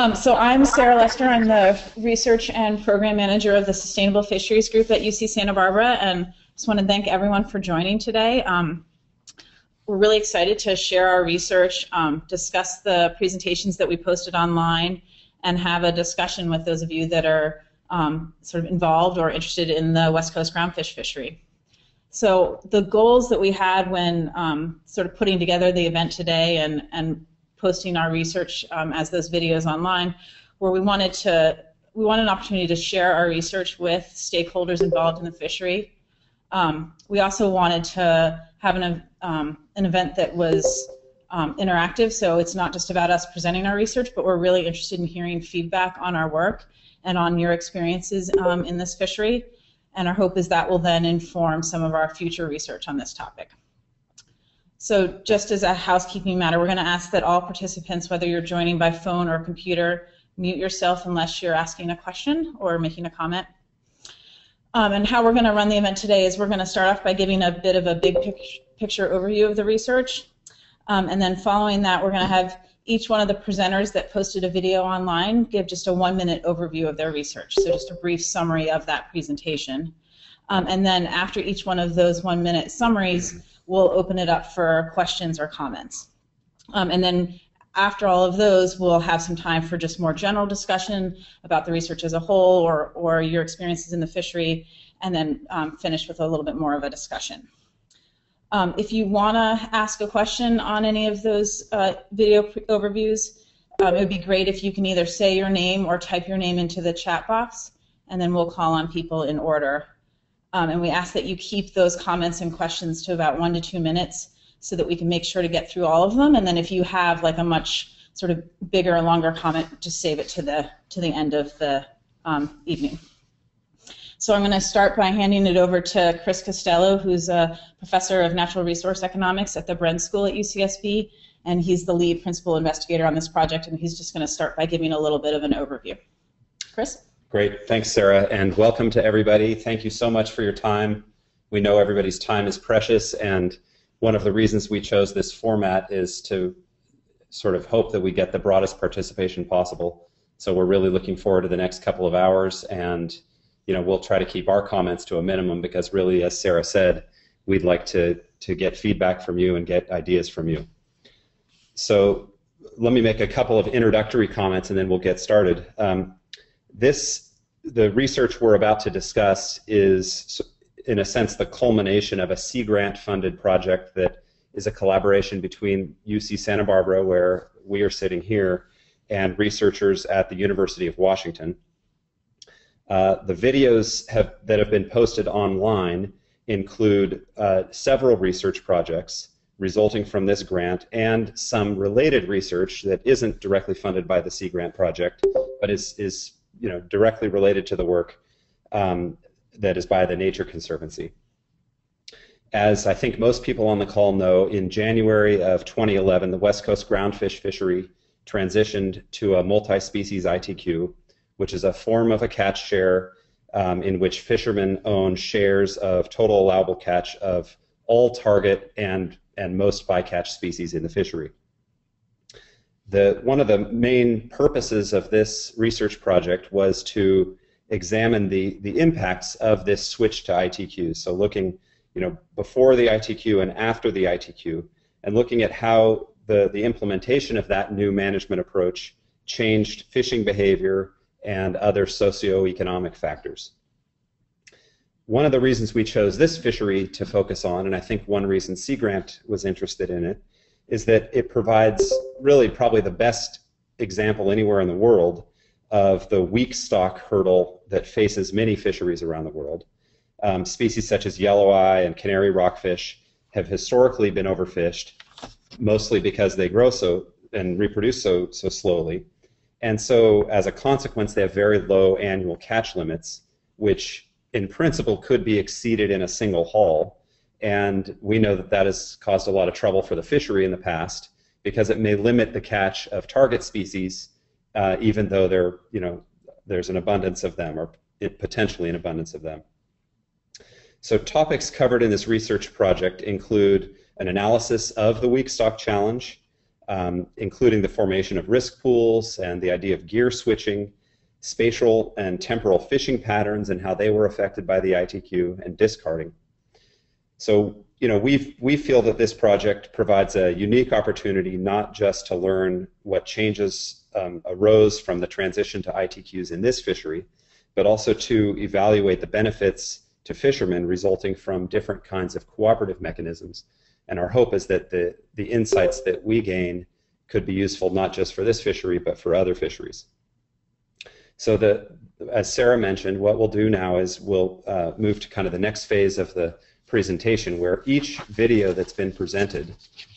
Um, so I'm Sarah Lester. I'm the research and program manager of the Sustainable Fisheries Group at UC Santa Barbara, and just want to thank everyone for joining today. Um, we're really excited to share our research, um, discuss the presentations that we posted online, and have a discussion with those of you that are um, sort of involved or interested in the West Coast groundfish fishery. So the goals that we had when um, sort of putting together the event today and, and posting our research um, as those videos online, where we wanted to we wanted an opportunity to share our research with stakeholders involved in the fishery. Um, we also wanted to have an, um, an event that was um, interactive, so it's not just about us presenting our research, but we're really interested in hearing feedback on our work and on your experiences um, in this fishery. And our hope is that will then inform some of our future research on this topic. So just as a housekeeping matter, we're going to ask that all participants, whether you're joining by phone or computer, mute yourself unless you're asking a question or making a comment. Um, and how we're going to run the event today is we're going to start off by giving a bit of a big picture overview of the research. Um, and then following that, we're going to have each one of the presenters that posted a video online give just a one minute overview of their research. So just a brief summary of that presentation. Um, and then after each one of those one minute summaries, we'll open it up for questions or comments. Um, and then after all of those, we'll have some time for just more general discussion about the research as a whole or, or your experiences in the fishery, and then um, finish with a little bit more of a discussion. Um, if you want to ask a question on any of those uh, video overviews, um, it would be great if you can either say your name or type your name into the chat box, and then we'll call on people in order. Um, and we ask that you keep those comments and questions to about one to two minutes so that we can make sure to get through all of them. And then if you have like a much sort of bigger longer comment, just save it to the to the end of the um, evening. So I'm going to start by handing it over to Chris Costello, who's a professor of natural resource economics at the Bren School at UCSB, and he's the lead principal investigator on this project, and he's just going to start by giving a little bit of an overview. Chris? Great, thanks Sarah, and welcome to everybody. Thank you so much for your time. We know everybody's time is precious, and one of the reasons we chose this format is to sort of hope that we get the broadest participation possible. So we're really looking forward to the next couple of hours, and you know, we'll try to keep our comments to a minimum because really, as Sarah said, we'd like to, to get feedback from you and get ideas from you. So let me make a couple of introductory comments and then we'll get started. Um, this, the research we're about to discuss is, in a sense, the culmination of a Sea Grant funded project that is a collaboration between UC Santa Barbara, where we are sitting here, and researchers at the University of Washington. Uh, the videos have, that have been posted online include uh, several research projects resulting from this grant and some related research that isn't directly funded by the Sea Grant project, but is, is you know, directly related to the work um, that is by the Nature Conservancy. As I think most people on the call know, in January of 2011, the West Coast groundfish fishery transitioned to a multi-species ITQ, which is a form of a catch share um, in which fishermen own shares of total allowable catch of all target and, and most bycatch species in the fishery. The, one of the main purposes of this research project was to examine the, the impacts of this switch to ITQ. So looking you know, before the ITQ and after the ITQ, and looking at how the, the implementation of that new management approach changed fishing behavior and other socioeconomic factors. One of the reasons we chose this fishery to focus on, and I think one reason Sea Grant was interested in it, is that it provides really probably the best example anywhere in the world of the weak stock hurdle that faces many fisheries around the world. Um, species such as yellow eye and canary rockfish have historically been overfished, mostly because they grow so and reproduce so so slowly. And so, as a consequence, they have very low annual catch limits, which in principle could be exceeded in a single haul. And we know that that has caused a lot of trouble for the fishery in the past because it may limit the catch of target species, uh, even though there, you know, there's an abundance of them, or potentially an abundance of them. So topics covered in this research project include an analysis of the weak stock challenge, um, including the formation of risk pools and the idea of gear switching, spatial and temporal fishing patterns and how they were affected by the ITQ, and discarding. So, you know, we we feel that this project provides a unique opportunity not just to learn what changes um, arose from the transition to ITQs in this fishery, but also to evaluate the benefits to fishermen resulting from different kinds of cooperative mechanisms. And our hope is that the, the insights that we gain could be useful not just for this fishery, but for other fisheries. So the, as Sarah mentioned, what we'll do now is we'll uh, move to kind of the next phase of the presentation where each video that's been presented,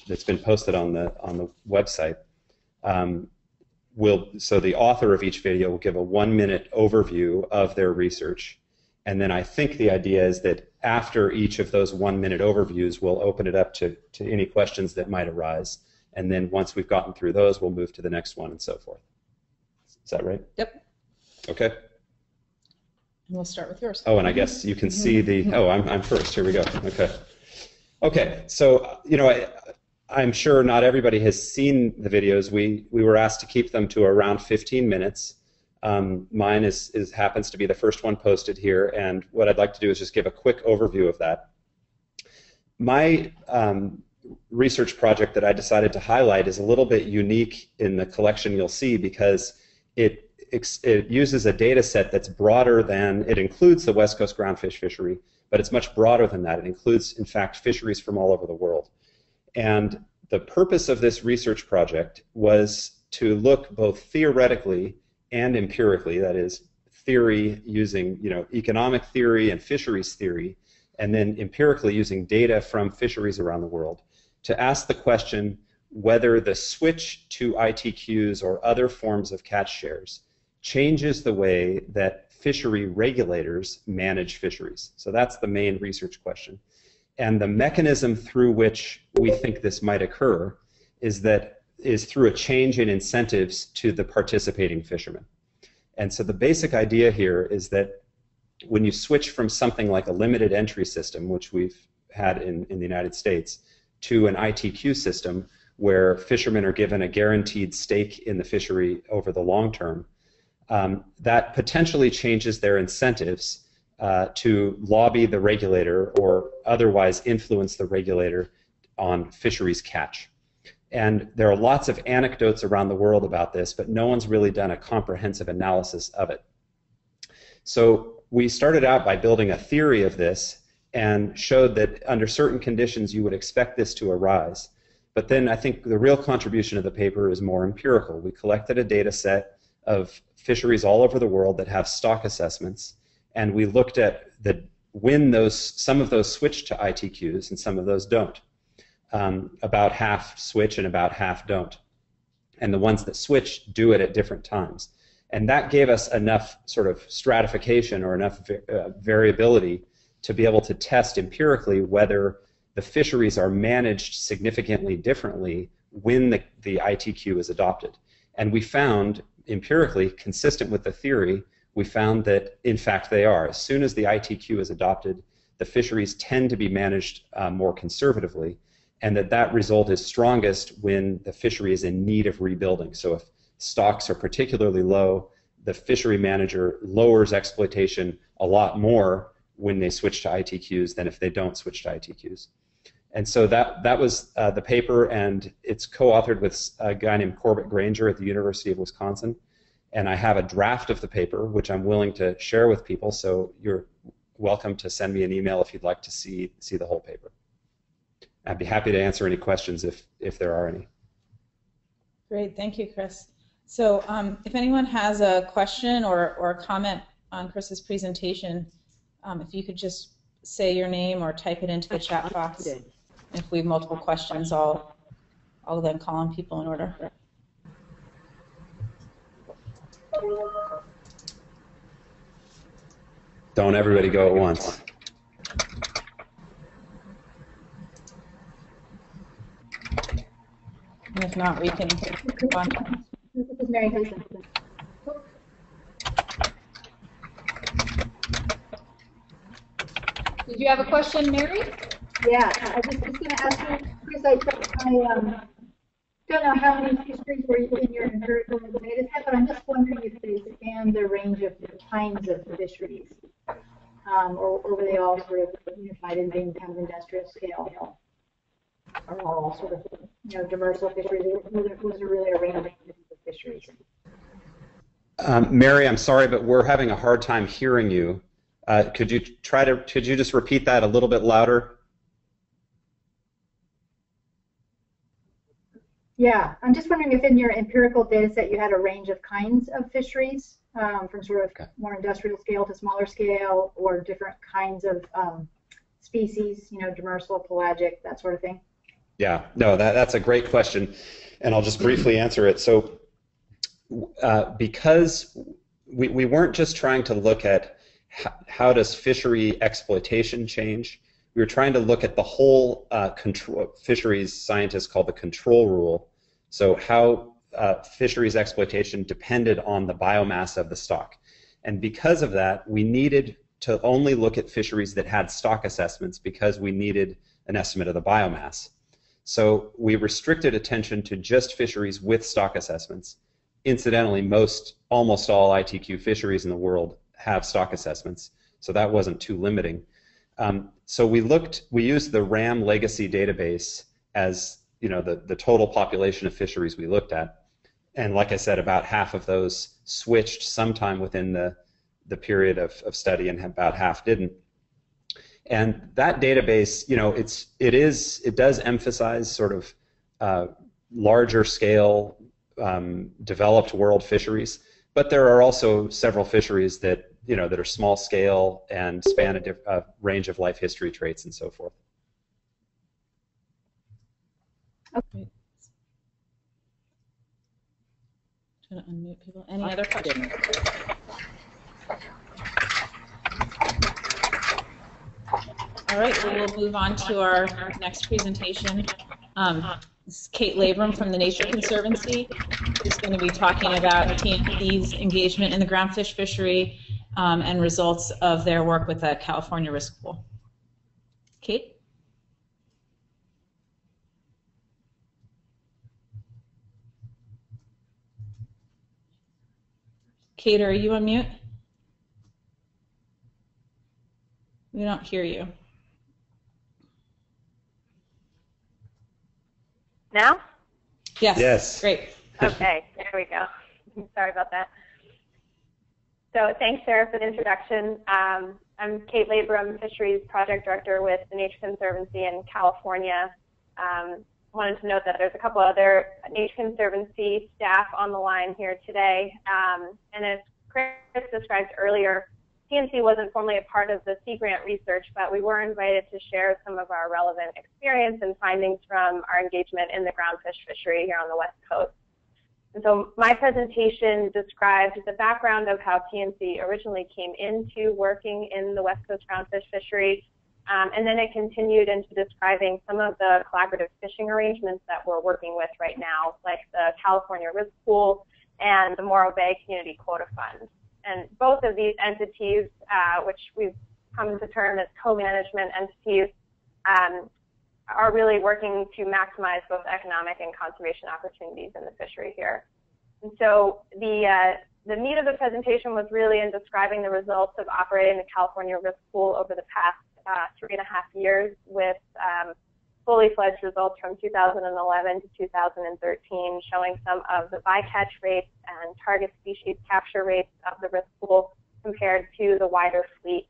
that's been posted on the, on the website, um, will, so the author of each video will give a one minute overview of their research. And then I think the idea is that after each of those one minute overviews, we'll open it up to, to any questions that might arise. And then once we've gotten through those, we'll move to the next one and so forth. Is that right? Yep. Okay. And we'll start with yours. Oh, and I guess you can see the, oh, I'm, I'm first. Here we go. Okay. Okay. So, you know, I, I'm sure not everybody has seen the videos. We, we were asked to keep them to around 15 minutes. Um, mine is, is happens to be the first one posted here, and what I'd like to do is just give a quick overview of that. My um, research project that I decided to highlight is a little bit unique in the collection you'll see because it it uses a data set that's broader than it includes the West Coast groundfish fishery, but it's much broader than that. It includes, in fact, fisheries from all over the world. And the purpose of this research project was to look both theoretically and empirically, that is, theory using you know economic theory and fisheries theory, and then empirically using data from fisheries around the world to ask the question whether the switch to ITQs or other forms of catch shares changes the way that fishery regulators manage fisheries. So that's the main research question. And the mechanism through which we think this might occur is that is through a change in incentives to the participating fishermen. And so the basic idea here is that when you switch from something like a limited entry system, which we've had in, in the United States, to an ITQ system where fishermen are given a guaranteed stake in the fishery over the long term, um, that potentially changes their incentives uh, to lobby the regulator or otherwise influence the regulator on fisheries catch. And there are lots of anecdotes around the world about this, but no one's really done a comprehensive analysis of it. So we started out by building a theory of this and showed that under certain conditions you would expect this to arise. But then I think the real contribution of the paper is more empirical. We collected a data set of fisheries all over the world that have stock assessments, and we looked at the when those some of those switch to ITQs and some of those don't um, about half switch and about half don't. And the ones that switch do it at different times. And that gave us enough sort of stratification or enough uh, variability to be able to test empirically whether the fisheries are managed significantly differently when the, the ITQ is adopted. And we found empirically, consistent with the theory, we found that in fact they are. As soon as the ITQ is adopted, the fisheries tend to be managed uh, more conservatively and that that result is strongest when the fishery is in need of rebuilding. So if stocks are particularly low, the fishery manager lowers exploitation a lot more when they switch to ITQs than if they don't switch to ITQs. And so that that was uh, the paper, and it's co-authored with a guy named Corbett Grainger at the University of Wisconsin. And I have a draft of the paper, which I'm willing to share with people. So you're welcome to send me an email if you'd like to see see the whole paper. I'd be happy to answer any questions if, if there are any. Great, thank you, Chris. So um, if anyone has a question or, or a comment on Chris's presentation, um, if you could just say your name or type it into the chat box. If we have multiple questions, I'll, I'll then call on people in order. Don't everybody go at once. And if not, we can move on. This is Mary Hudson. Did you have a question, Mary? Yeah, I was just going to ask you, Chris, I, I um, don't know how many fisheries were in your empirical data set, but I'm just wondering if they span the range of the kinds of fisheries, um, or, or were they all sort of unified in being kind of industrial scale, or all sort of you know demersal fisheries? Was it, was it really a range of fisheries? Um, Mary, I'm sorry, but we're having a hard time hearing you. Uh, could you try to? Could you just repeat that a little bit louder? Yeah, I'm just wondering if in your empirical data set you had a range of kinds of fisheries, um, from sort of Okay. more industrial scale to smaller scale, or different kinds of um, species, you know, demersal, pelagic, that sort of thing. Yeah, no, that, that's a great question, and I'll just briefly answer it. So, uh, because we, we weren't just trying to look at how, how does fishery exploitation change, we were trying to look at the whole uh, control, fisheries scientists call the control rule. So how uh, fisheries exploitation depended on the biomass of the stock. And because of that, we needed to only look at fisheries that had stock assessments because we needed an estimate of the biomass. So we restricted attention to just fisheries with stock assessments. Incidentally, most, almost all ITQ fisheries in the world have stock assessments, so that wasn't too limiting. Um, so we looked, we used the RAM legacy database as you know the, the total population of fisheries we looked at, and like I said, about half of those switched sometime within the the period of, of study, and about half didn't. And that database, you know, it's it is it does emphasize sort of uh, larger scale um, developed world fisheries, but there are also several fisheries that you know that are small scale and span a, diff- a range of life history traits and so forth. Okay. Trying to unmute people. Any other questions? All right, we will move on to our next presentation. Um, this is Kate Labram from the Nature Conservancy, who's going to be talking about TNC's engagement in the groundfish fishery um, and results of their work with the California Risk Pool. Kate? Kate, are you on mute? We don't hear you. Now? Yes. Yes. Great. Okay, there we go. Sorry about that. So thanks, Sarah, for the introduction. Um, I'm Kate Labram, Fisheries Project Director with the Nature Conservancy in California. Um, wanted to note that there's a couple other Nature Conservancy staff on the line here today. Um, and as Chris described earlier, TNC wasn't formally a part of the Sea Grant research, but we were invited to share some of our relevant experience and findings from our engagement in the groundfish fishery here on the West Coast. And so my presentation describes the background of how TNC originally came into working in the West Coast groundfish fishery, um, and then it continued into describing some of the collaborative fishing arrangements that we're working with right now, like the California Risk Pool and the Morro Bay Community Quota Fund. And both of these entities, uh, which we've come to term as co-management entities, um, are really working to maximize both economic and conservation opportunities in the fishery here. And so the, uh, the meat of the presentation was really in describing the results of operating the California Risk Pool over the past uh, three and a half years with um, fully fledged results from 2011 to 2013 showing some of the bycatch rates and target species capture rates of the risk pool compared to the wider fleet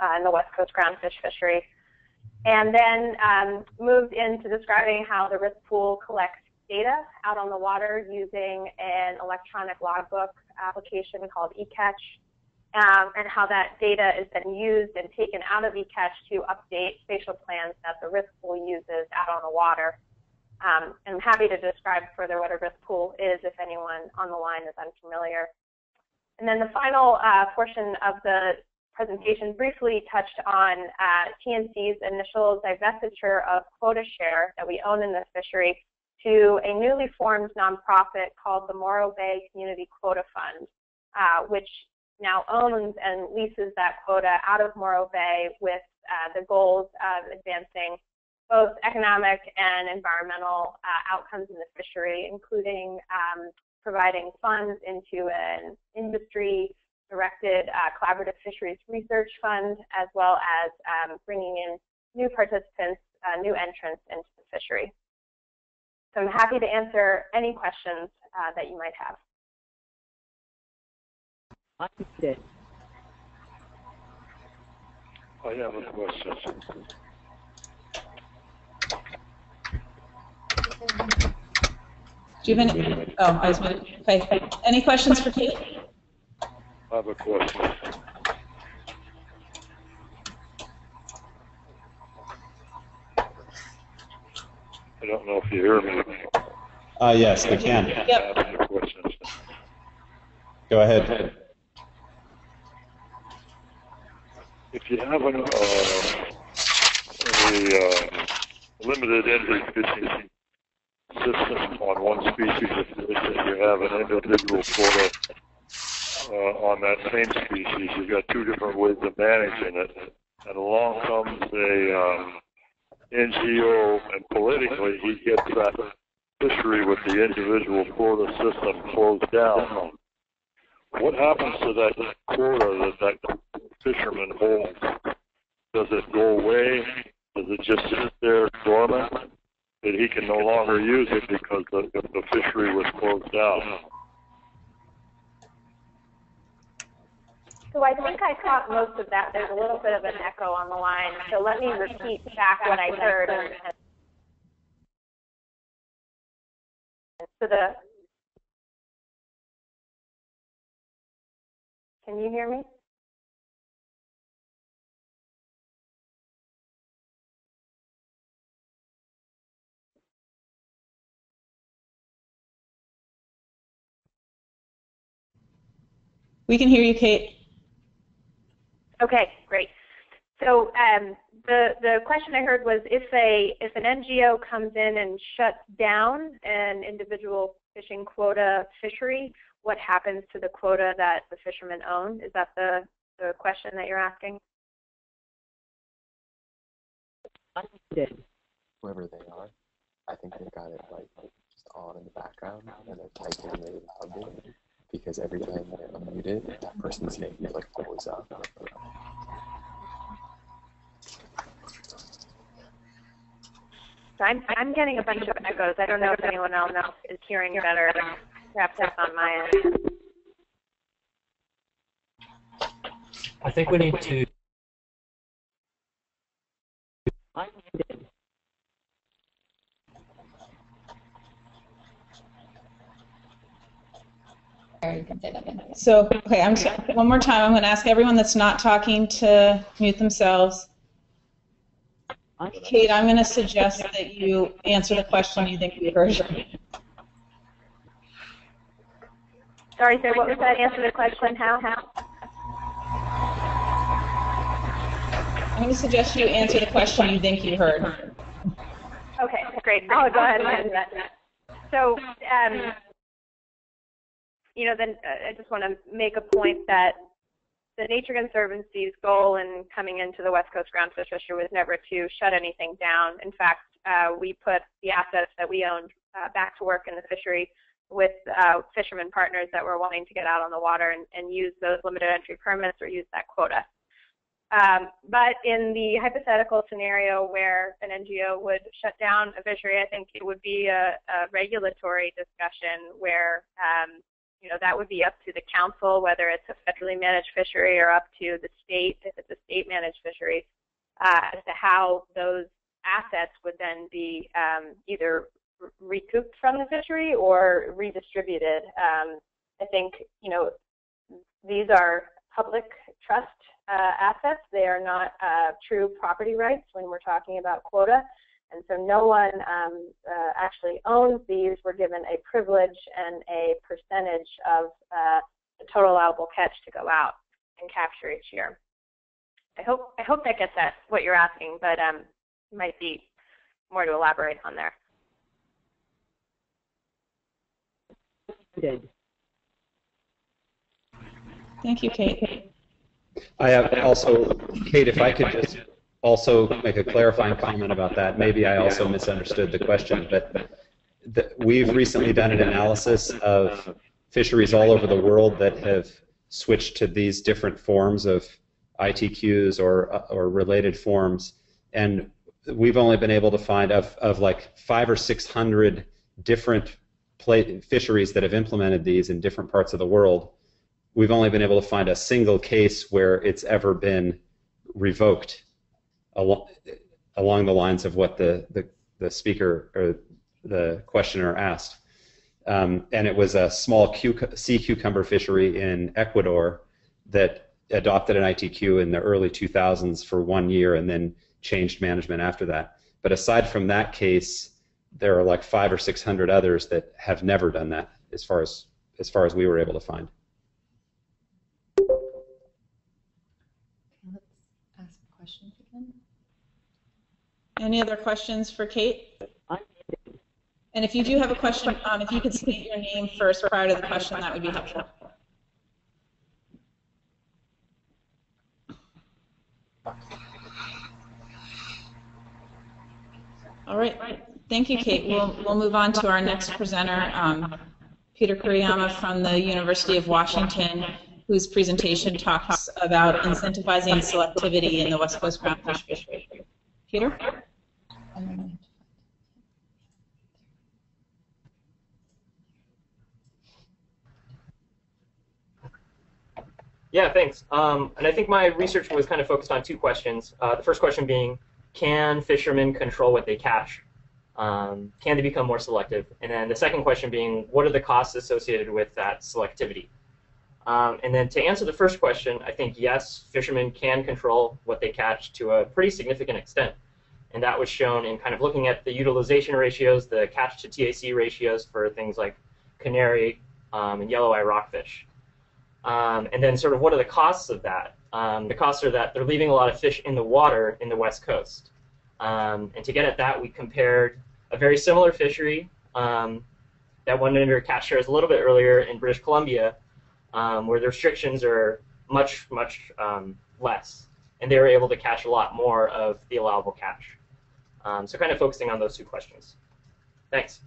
uh, in the West Coast groundfish fishery. And then um, moved into describing how the risk pool collects data out on the water using an electronic logbook application called eCatch, um, and how that data is then used and taken out of eCatch to update spatial plans that the risk pool uses out on the water. Um, and I'm happy to describe further what a risk pool is if anyone on the line is unfamiliar. And then the final uh, portion of the presentation briefly touched on uh, TNC's initial divestiture of quota share that we own in this fishery to a newly formed nonprofit called the Morro Bay Community Quota Fund, uh, which now owns and leases that quota out of Morro Bay with uh, the goals of advancing both economic and environmental uh, outcomes in the fishery, including um, providing funds into an industry-directed uh, collaborative fisheries research fund, as well as um, bringing in new participants, uh, new entrants into the fishery. So I'm happy to answer any questions uh, that you might have. I have a question. Do you have any? Oh, I was muted. Okay. Any questions for Kate? I have a question. I don't know if you hear me. Uh, yes, I can. Yep. I have a question. Go ahead. If you have an, uh, a uh, limited fishing system on one species of fish and you have an individual quota uh, on that same species, you've got two different ways of managing it. And along comes a um, NGO, and politically he gets that fishery with the individual quota system closed down. What happens to that quota that that fisherman holds? Does it go away? Does it just sit there dormant? That he can no longer use it because the, the fishery was closed down? So I think I caught most of that. There's a little bit of an echo on the line. So let me repeat back what I heard. So the, can you hear me? We can hear you, Kate. Okay, great. So um, the the question I heard was if a if an NGO comes in and shuts down an individual fishing quota fishery, what happens to the quota that the fishermen own? Is that the the question that you're asking? whoever they are. I think they've got it like just on in the background and they're typing really loudly because every time they're unmuted, that person's name is like always up. So I'm I'm getting a bunch of echoes. I don't know if anyone else is hearing better. Perhaps that's on my end. I think we need to. So, okay, I'm so, one more time. I'm going to ask everyone that's not talking to mute themselves. Kate, I'm going to suggest that you answer the question you think we heard. Sorry, sir. What was that? Answer to the question. How? How? I'm going to suggest you answer the question you think you heard. Okay, great. I'll go ahead and that. So, um, you know, then uh, I just want to make a point that the Nature Conservancy's goal in coming into the West Coast groundfish fishery was never to shut anything down. In fact, uh, we put the assets that we owned uh, back to work in the fishery with uh, fishermen partners that were wanting to get out on the water and, and use those limited entry permits or use that quota. Um, but in the hypothetical scenario where an NGO would shut down a fishery, I think it would be a, a regulatory discussion where um, you know, that would be up to the council, whether it's a federally managed fishery or up to the state, if it's a state managed fishery, uh, as to how those assets would then be um, either recouped from the fishery or redistributed. Um, I think, you know, these are public trust uh, assets. They are not uh, true property rights when we're talking about quota. And so no one um, uh, actually owns these. We're given a privilege and a percentage of uh, the total allowable catch to go out and capture each year. I hope I hope that gets at what you're asking, but um, might be more to elaborate on there. Good. Thank you, Kate. I have also, Kate, if I could just also make a clarifying comment about that. Maybe I also misunderstood the question, but the, we've recently done an analysis of fisheries all over the world that have switched to these different forms of ITQs or or related forms, and we've only been able to find of, of like five or six hundred different play, fisheries that have implemented these in different parts of the world. We've only been able to find a single case where it's ever been revoked along, along the lines of what the, the, the speaker or the questioner asked. Um, and it was a small sea cucumber fishery in Ecuador that adopted an ITQ in the early 2000s for one year and then changed management after that. But aside from that case, there are like five or six hundred others that have never done that, as far as as far as we were able to find. Let's ask questions again. Any other questions for Kate? And if you do have a question, um, if you could state your name first prior to the question, that would be helpful. All right. Thank you, Kate. We'll, we'll move on to our next presenter, um, Peter Kuriyama from the University of Washington, whose presentation talks about incentivizing selectivity in the West Coast groundfish fishery. Peter? Yeah, thanks. Um, and I think my research was kind of focused on two questions. Uh, the first question being, can fishermen control what they catch? Um, can they become more selective? And then the second question being, what are the costs associated with that selectivity? Um, and then to answer the first question, I think yes, fishermen can control what they catch to a pretty significant extent. And that was shown in kind of looking at the utilization ratios, the catch to TAC ratios for things like canary um, and yellow eye rockfish. Um, and then sort of what are the costs of that? Um, the costs are that they're leaving a lot of fish in the water in the west coast. Um, and to get at that, we compared a very similar fishery um, that went under catch shares a little bit earlier in British Columbia, um, where the restrictions are much, much um, less. And they were able to catch a lot more of the allowable catch. Um, so kind of focusing on those two questions. Thanks.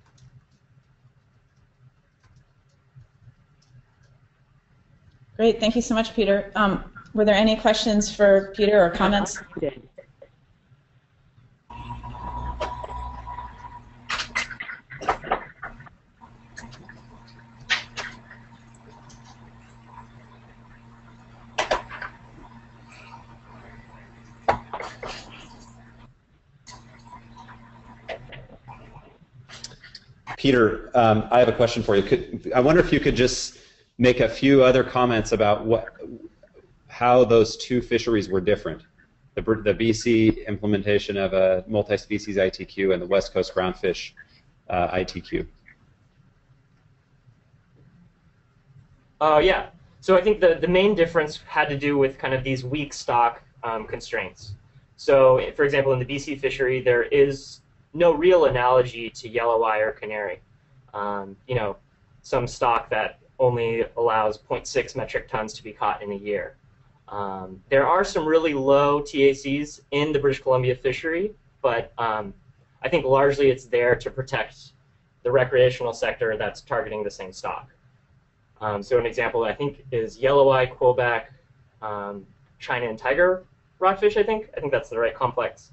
Great, thank you so much, Peter. Um, were there any questions for Peter or comments? Peter, um, I have a question for you. Could, I wonder if you could just make a few other comments about what, how those two fisheries were different. The, the BC implementation of a multi-species ITQ and the West Coast groundfish uh, ITQ. Uh, yeah. So I think the, the main difference had to do with kind of these weak stock um, constraints. So, for example, in the BC fishery, there is no real analogy to yellow eye or canary. Um, you know, some stock that only allows 0.6 metric tons to be caught in a year. Um, there are some really low TACs in the British Columbia fishery, but um, I think largely it's there to protect the recreational sector that's targeting the same stock. Um, so an example I think is yellow eye, quillback, um, China and tiger rockfish. I think I think that's the right complex.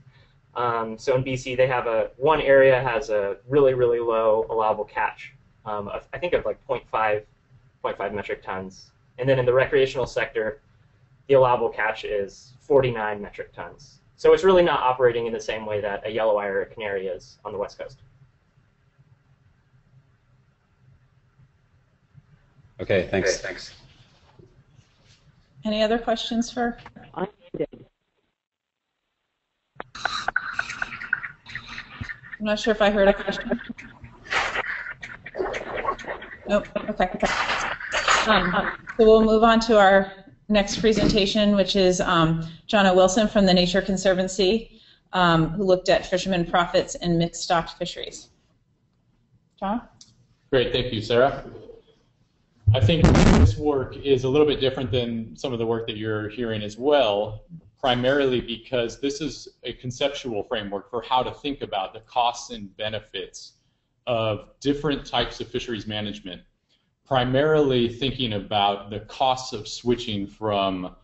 Um, so in BC, they have a one area has a really really low allowable catch. Um, of, I think of like 0.5, 0.5 metric tons. And then in the recreational sector, the allowable catch is 49 metric tons. So it's really not operating in the same way that a yellow eye or a canary is on the west coast. Okay, thanks. Okay, thanks. Any other questions for? I'm not sure if I heard a question. Nope. Okay. Um, so we'll move on to our next presentation, which is um, Jono Wilson from the Nature Conservancy, um, who looked at fishermen profits in mixed stocked fisheries. John? Great, thank you, Sarah. I think this work is a little bit different than some of the work that you're hearing as well. Primarily because this is a conceptual framework for how to think about the costs and benefits of different types of fisheries management, primarily thinking about the costs of switching from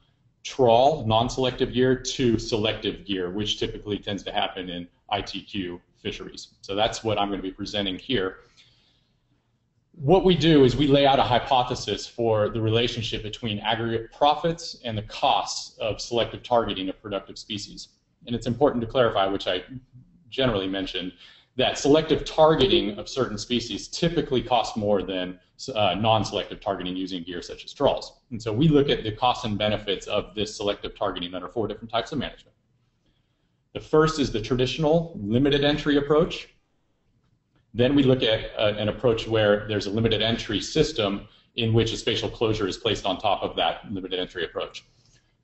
trawl, non-selective gear, to selective gear, which typically tends to happen in ITQ fisheries. So that's what I'm going to be presenting here. What we do is we lay out a hypothesis for the relationship between aggregate profits and the costs of selective targeting of productive species. And it's important to clarify, which I generally mentioned, that selective targeting of certain species typically costs more than uh, non-selective targeting using gear such as trawls. And so we look at the costs and benefits of this selective targeting under four different types of management. The first is the traditional limited entry approach. Then we look at uh, an approach where there's a limited entry system in which a spatial closure is placed on top of that limited entry approach.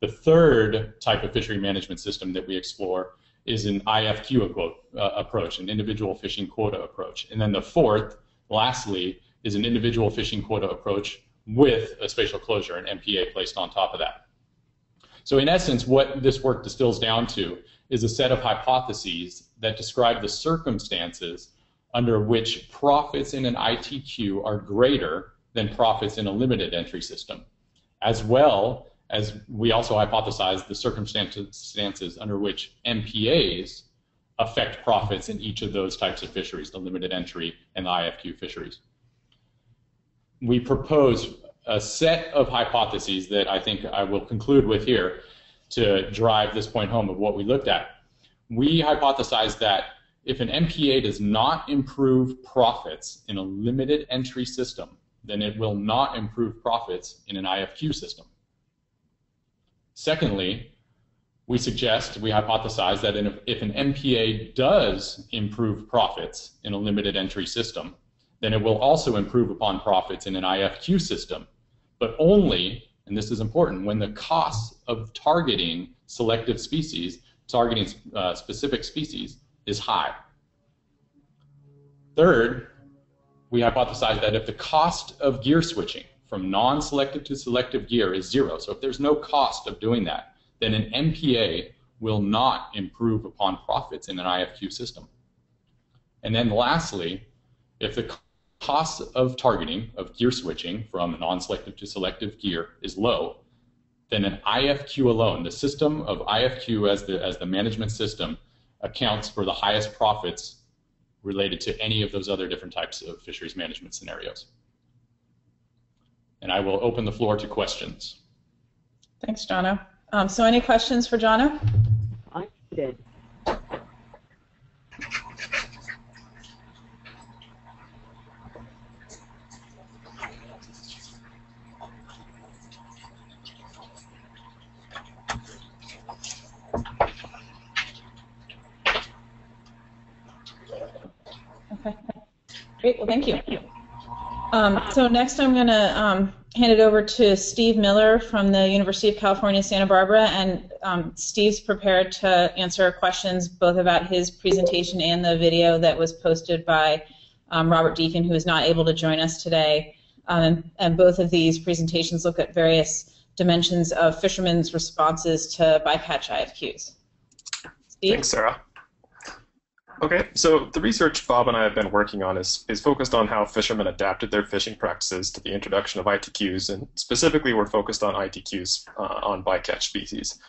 The third type of fishery management system that we explore is an IFQ uh, approach, an individual fishing quota approach. And then the fourth, lastly, is an individual fishing quota approach with a spatial closure, an MPA placed on top of that. So in essence, what this work distills down to is a set of hypotheses that describe the circumstances under which profits in an ITQ are greater than profits in a limited entry system, as well as we also hypothesize the circumstances under which MPAs affect profits in each of those types of fisheries, the limited entry and the IFQ fisheries. We propose a set of hypotheses that I think I will conclude with here to drive this point home of what we looked at. We hypothesize that if an MPA does not improve profits in a limited entry system, then it will not improve profits in an IFQ system. Secondly, we suggest, we hypothesize that if an MPA does improve profits in a limited entry system, then it will also improve upon profits in an IFQ system, but only, and this is important, when the cost of targeting selective species, targeting uh, specific species, is high. Third, we hypothesize that if the cost of gear switching from non-selective to selective gear is zero. So if there's no cost of doing that, then an MPA will not improve upon profits in an IFQ system. And then lastly, if the cost of targeting, of gear switching from non-selective to selective gear is low, then an IFQ alone, the system of IFQ as the, as the management system, accounts for the highest profits related to any of those other different types of fisheries management scenarios and I will open the floor to questions. Thanks, Jono. Um, so any questions for Jono? I did. Great. Well, thank you. Um, so next I'm going to um, hand it over to Steve Miller from the University of California, Santa Barbara, and um, Steve's prepared to answer questions both about his presentation and the video that was posted by um, Robert Deacon, who is not able to join us today. Um, and both of these presentations look at various dimensions of fishermen's responses to bycatch IFQs. Steve? Thanks, Sarah. Okay, so the research Bob and I have been working on is, is focused on how fishermen adapted their fishing practices to the introduction of ITQs, and specifically we're focused on ITQs uh, on bycatch species.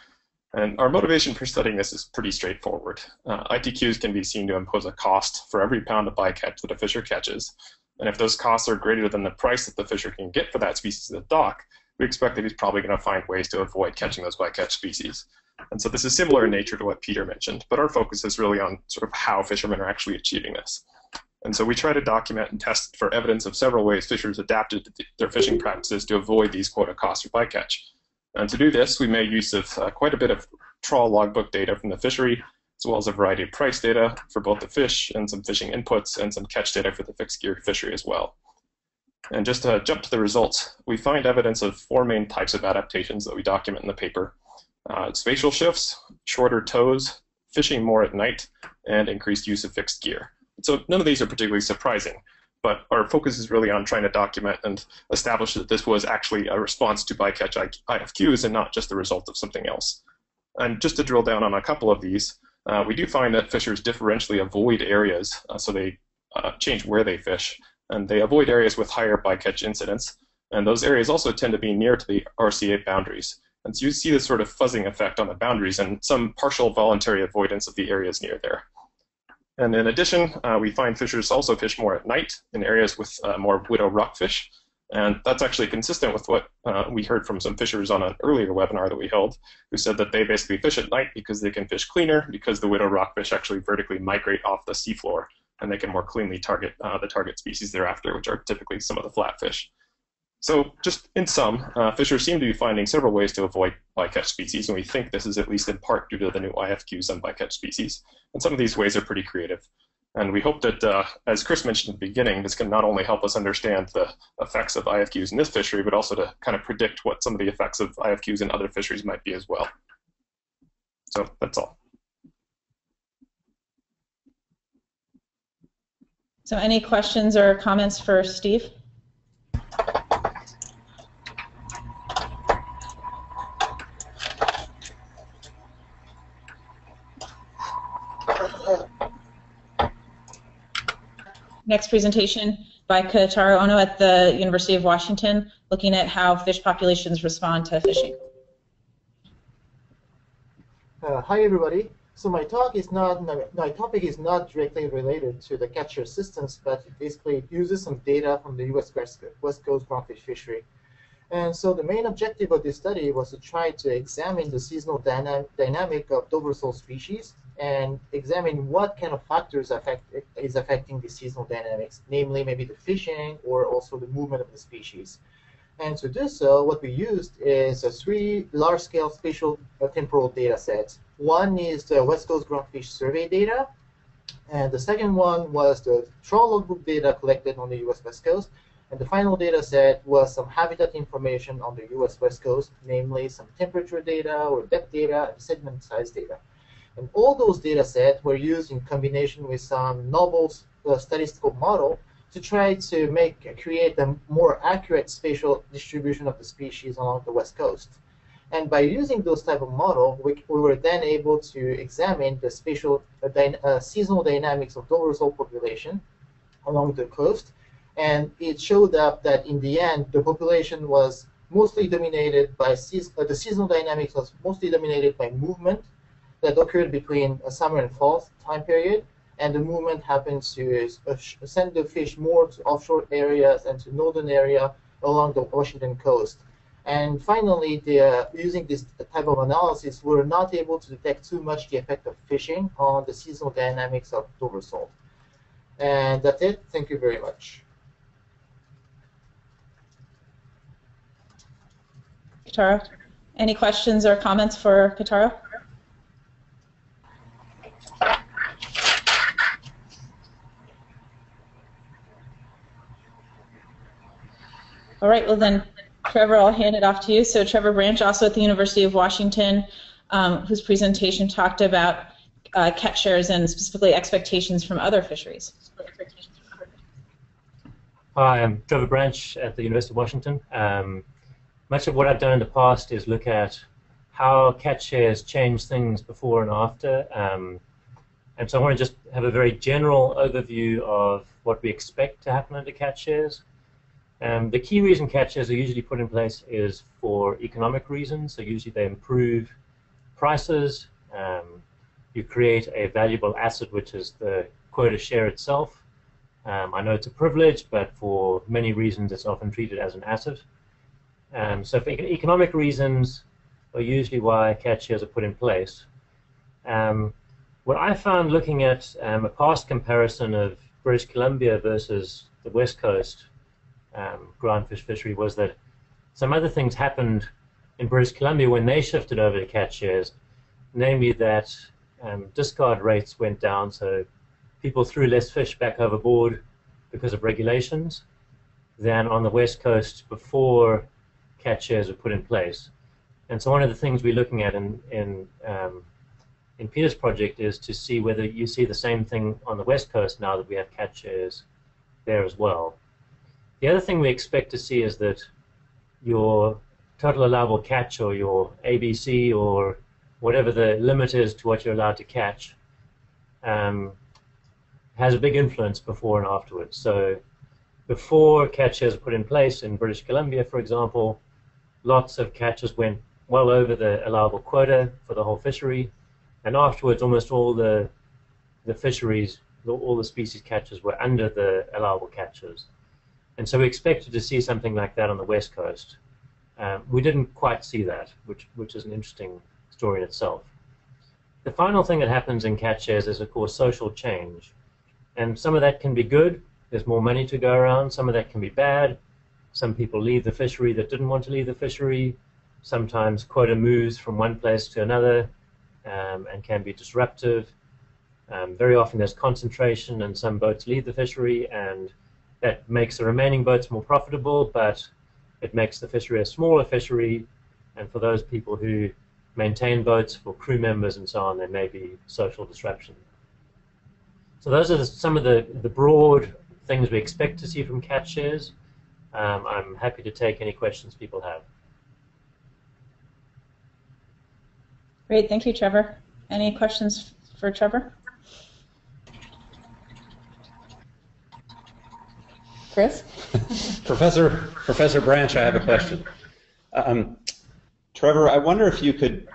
And our motivation for studying this is pretty straightforward. Uh, ITQs can be seen to impose a cost for every pound of bycatch that a fisher catches, and if those costs are greater than the price that the fisher can get for that species at the dock, we expect that he's probably going to find ways to avoid catching those bycatch species. And so this is similar in nature to what Peter mentioned, but our focus is really on sort of how fishermen are actually achieving this. And so we try to document and test for evidence of several ways fishers adapted their fishing practices to avoid these quota costs for bycatch. And to do this, we made use of uh, quite a bit of trawl logbook data from the fishery, as well as a variety of price data for both the fish and some fishing inputs and some catch data for the fixed gear fishery as well. And just to jump to the results, we find evidence of four main types of adaptations that we document in the paper uh, spatial shifts, shorter tows, fishing more at night, and increased use of fixed gear. So none of these are particularly surprising, but our focus is really on trying to document and establish that this was actually a response to bycatch IFQs and not just the result of something else. And just to drill down on a couple of these, uh, we do find that fishers differentially avoid areas, uh, so they uh, change where they fish, and they avoid areas with higher bycatch incidence. And those areas also tend to be near to the RCA boundaries. And so you see this sort of fuzzing effect on the boundaries and some partial voluntary avoidance of the areas near there. And in addition, uh, we find fishers also fish more at night in areas with uh, more widow rockfish. And that's actually consistent with what uh, we heard from some fishers on an earlier webinar that we held, who said that they basically fish at night because they can fish cleaner, because the widow rockfish actually vertically migrate off the seafloor, and they can more cleanly target uh, the target species thereafter, which are typically some of the flatfish. So just in sum, uh, fishers seem to be finding several ways to avoid bycatch species, and we think this is at least in part due to the new IFQs on bycatch species. And some of these ways are pretty creative. And we hope that, uh, as Chris mentioned at the beginning, this can not only help us understand the effects of IFQs in this fishery, but also to kind of predict what some of the effects of IFQs in other fisheries might be as well. So that's all. So any questions or comments for Steve? Next presentation by Kotaro Ono at the University of Washington, looking at how fish populations respond to fishing. Uh, hi everybody. So my talk is not, my topic is not directly related to the catcher systems, but basically uses some data from the U.S. West Coast groundfish fishery. And so the main objective of this study was to try to examine the seasonal dyna dynamic of Dover sole species and examine what kind of factors affect is affecting the seasonal dynamics, namely maybe the fishing or also the movement of the species. And to do so, what we used is three large-scale spatial uh, temporal data sets. One is the West Coast groundfish survey data, and the second one was the trawl logbook data collected on the U.S. West Coast, and the final data set was some habitat information on the U.S. West Coast, namely some temperature data or depth data and sediment size data. And all those data sets were used in combination with some novel uh, statistical model to try to make create a more accurate spatial distribution of the species along the west coast. And by using those type of model, we, we were then able to examine the spatial uh, uh, seasonal dynamics of Dover sole population along the coast. And it showed up that in the end, the population was mostly dominated by uh, the seasonal dynamics was mostly dominated by movement that occurred between a summer and fall time period, and the movement happens to uh, send the fish more to offshore areas and to northern area along the Washington coast. And finally, the, uh, using this type of analysis, we were not able to detect too much the effect of fishing on the seasonal dynamics of Dover sole. And that's it. Thank you very much. Kotaro, any questions or comments for Kotaro? All right, well then, Trevor, I'll hand it off to you. So Trevor Branch, also at the University of Washington, um, whose presentation talked about uh, catch shares and specifically expectations from other fisheries. Hi, I'm Trevor Branch at the University of Washington. Um, much of what I've done in the past is look at how catch shares change things before and after. Um, and so I want to just have a very general overview of what we expect to happen under catch shares. Um, the key reason catches are usually put in place is for economic reasons. So usually they improve prices. Um, you create a valuable asset, which is the quota share itself. Um, I know it's a privilege, but for many reasons, it's often treated as an asset. Um, so for economic reasons are usually why catch shares are put in place. Um, what I found looking at um, a past comparison of British Columbia versus the West Coast um, groundfish fishery was that some other things happened in British Columbia when they shifted over to catch shares, namely that um, discard rates went down, so people threw less fish back overboard because of regulations than on the west coast before catch shares were put in place. And so one of the things we're looking at in in um, in Peter's project is to see whether you see the same thing on the west coast now that we have catch shares there as well. The other thing we expect to see is that your total allowable catch or your ABC or whatever the limit is to what you're allowed to catch, um, has a big influence before and afterwards. So before catches were put in place in British Columbia, for example, lots of catches went well over the allowable quota for the whole fishery, and afterwards almost all the the fisheries, all the species catches were under the allowable catches. And so we expected to see something like that on the west coast. Um, we didn't quite see that, which, which is an interesting story in itself. The final thing that happens in catch shares is, of course, social change. And some of that can be good. There's more money to go around. Some of that can be bad. Some people leave the fishery that didn't want to leave the fishery. Sometimes quota moves from one place to another um, and can be disruptive. Um, very often there's concentration and some boats leave the fishery and that makes the remaining boats more profitable, but it makes the fishery a smaller fishery. And for those people who maintain boats, for crew members and so on, there may be social disruption. So those are some of the, the broad things we expect to see from catch shares. Um, I'm happy to take any questions people have. Great, thank you, Trevor. Any questions for Trevor? Chris? Professor Professor Branch, I have a question. Um, Trevor, I wonder if you could,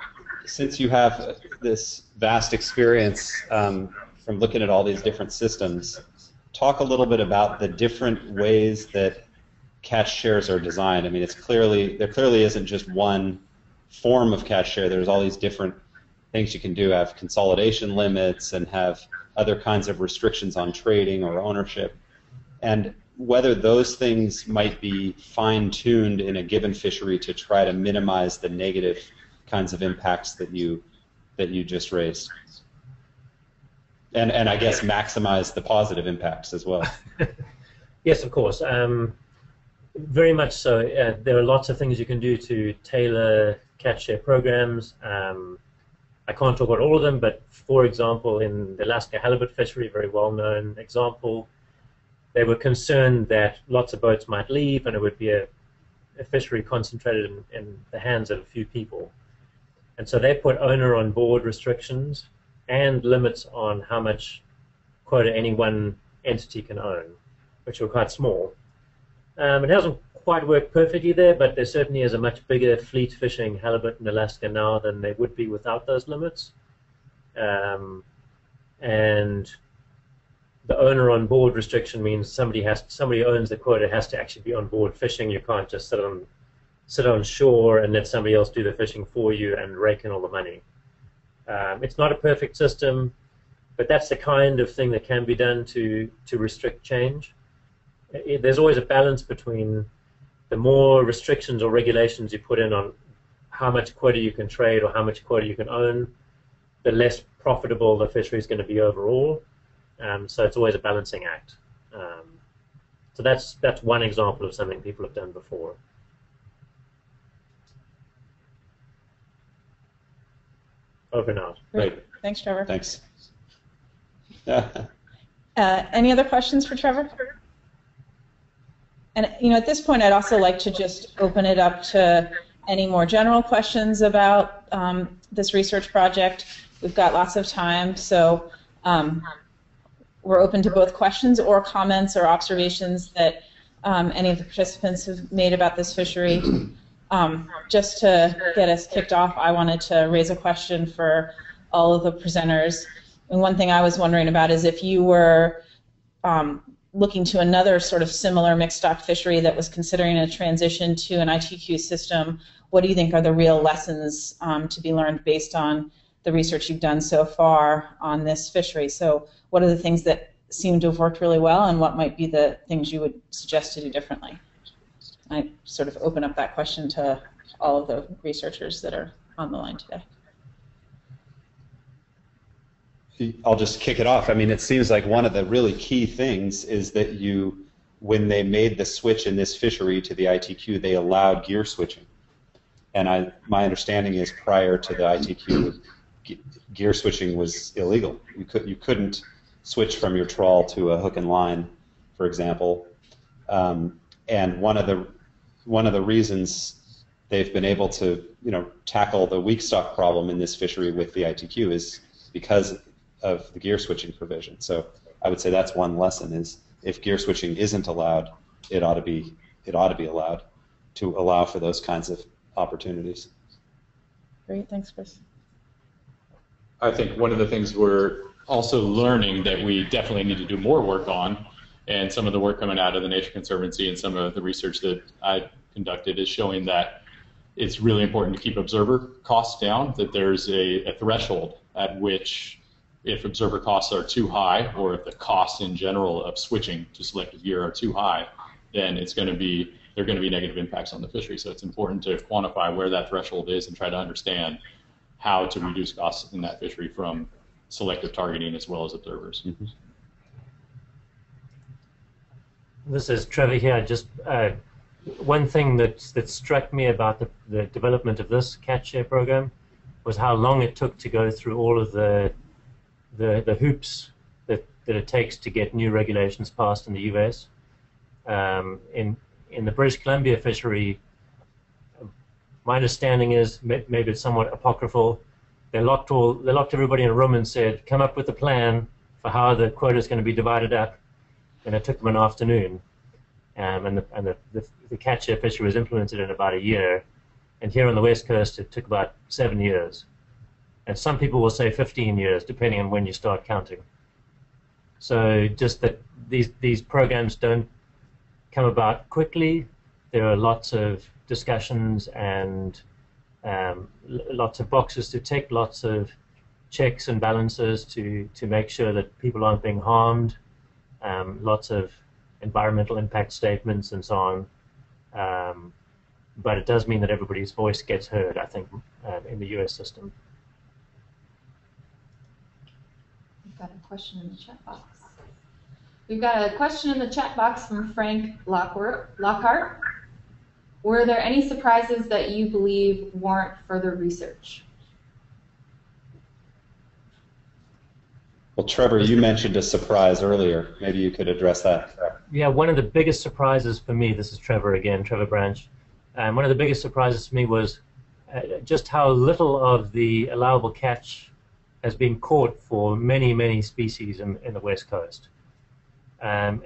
since you have this vast experience um, from looking at all these different systems, talk a little bit about the different ways that catch shares are designed. I mean, it's clearly there clearly isn't just one form of catch share. There's all these different things you can do. Have consolidation limits and have other kinds of restrictions on trading or ownership. And whether those things might be fine-tuned in a given fishery to try to minimize the negative kinds of impacts that you that you just raised. And and I guess maximize the positive impacts as well. yes, of course. Um, very much so. Uh, there are lots of things you can do to tailor catch share programs. Um, I can't talk about all of them, but for example, in the Alaska halibut fishery, very well-known example, they were concerned that lots of boats might leave and it would be a, a fishery concentrated in, in, the hands of a few people. And so they put owner on board restrictions and limits on how much quota any one entity can own, which were quite small. Um, it hasn't quite work perfectly there, but there certainly is a much bigger fleet fishing halibut in Alaska now than there would be without those limits. Um, and the owner on board restriction means somebody has somebody owns the quota has to actually be on board fishing. You can't just sit on sit on shore and let somebody else do the fishing for you and rake in all the money. Um, it's not a perfect system, but that's the kind of thing that can be done to to restrict change. It, there's always a balance between the more restrictions or regulations you put in on how much quota you can trade or how much quota you can own, the less profitable the fishery is going to be overall. Um, so it's always a balancing act. Um, so that's that's one example of something people have done before. Over and out. Great. Thanks, Trevor. Thanks. uh, any other questions for Trevor? And you know, at this point, I'd also like to just open it up to any more general questions about um, this research project. We've got lots of time, so um, we're open to both questions or comments or observations that um, any of the participants have made about this fishery. Um, just to get us kicked off, I wanted to raise a question for all of the presenters. And one thing I was wondering about is if you were um, looking to another sort of similar mixed stock fishery that was considering a transition to an ITQ system, what do you think are the real lessons um, to be learned based on the research you've done so far on this fishery? So what are the things that seem to have worked really well, and what might be the things you would suggest to do differently? I sort of open up that question to all of the researchers that are on the line today. I'll just kick it off. I mean, it seems like one of the really key things is that you, when they made the switch in this fishery to the ITQ, they allowed gear switching. And I, my understanding is prior to the ITQ, gear switching was illegal. You could you couldn't switch from your trawl to a hook and line, for example. Um, and one of the one of the reasons they've been able to, you know, tackle the weak stock problem in this fishery with the ITQ is because of the gear switching provision. So I would say that's one lesson is if gear switching isn't allowed, it ought to be it ought to be allowed to allow for those kinds of opportunities. Great, thanks, Chris. I think one of the things we're also learning that we definitely need to do more work on, and some of the work coming out of the Nature Conservancy and some of the research that I conducted is showing that it's really important to keep observer costs down, that there's a, a threshold at which if observer costs are too high, or if the costs in general of switching to selective gear are too high, then it's going to be there are going to be negative impacts on the fishery. So it's important to quantify where that threshold is and try to understand how to reduce costs in that fishery from selective targeting as well as observers. Mm-hmm. This is Trevor here. Just uh, one thing that that struck me about the, the development of this catch share program was how long it took to go through all of the the, the hoops that, that it takes to get new regulations passed in the U.S. Um, in in the British Columbia fishery, my understanding is maybe it's somewhat apocryphal. They locked all they locked everybody in a room and said, "Come up with a plan for how the quota is going to be divided up," and it took them an afternoon. Um, and the, and the, the, the catch fishery was implemented in about a year. And here on the west coast, it took about seven years. And some people will say 15 years, depending on when you start counting. So just that these these programs don't come about quickly. There are lots of discussions and um, lots of boxes to tick, lots of checks and balances to, to make sure that people aren't being harmed, um, lots of environmental impact statements and so on. Um, but it does mean that everybody's voice gets heard, I think, uh, in the US system. We've got a question in the chat box. We've got a question in the chat box from Frank Lockhart. Were there any surprises that you believe warrant further research? Well, Trevor, you mentioned a surprise earlier. Maybe you could address that. Yeah, one of the biggest surprises for me, this is Trevor again, Trevor Branch. Um, one of the biggest surprises for me was uh, just how little of the allowable catch has been caught for many, many species in, in the West Coast. Um,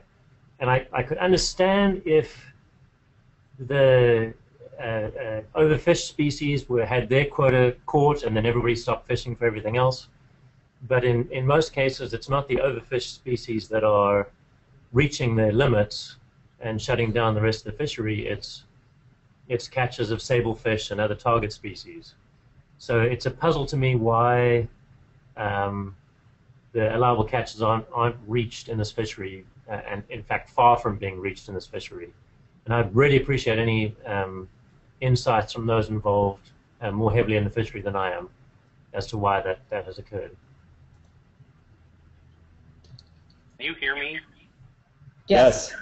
and I, I could understand if the uh, uh, overfished species were had their quota caught and then everybody stopped fishing for everything else. But in, in most cases, it's not the overfished species that are reaching their limits and shutting down the rest of the fishery. It's it's catches of sablefish and other target species. So it's a puzzle to me why um, the allowable catches aren't, aren't reached in this fishery, uh, and in fact far from being reached in this fishery. And I'd really appreciate any um, insights from those involved uh, more heavily in the fishery than I am as to why that, that has occurred. Can you hear me? Yes.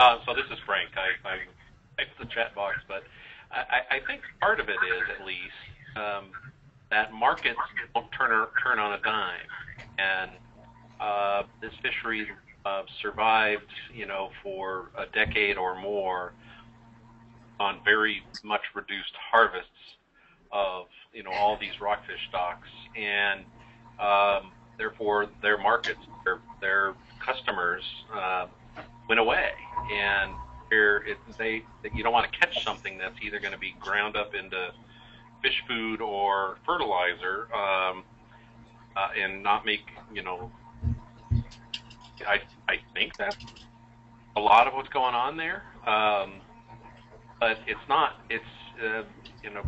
Uh, so this is Frank. I, I typed the chat box, but I, I think part of it is at least um, that markets don't turn turn on a dime, and uh, this fishery uh, survived, you know, for a decade or more on very much reduced harvests of, you know, all these rockfish stocks, and um, therefore their markets, their their customers uh, went away, and it, they you don't want to catch something that's either going to be ground up into fish food or fertilizer, um, uh, and not make you know I I think that's a lot of what's going on there. Um, but it's not. It's uh, you know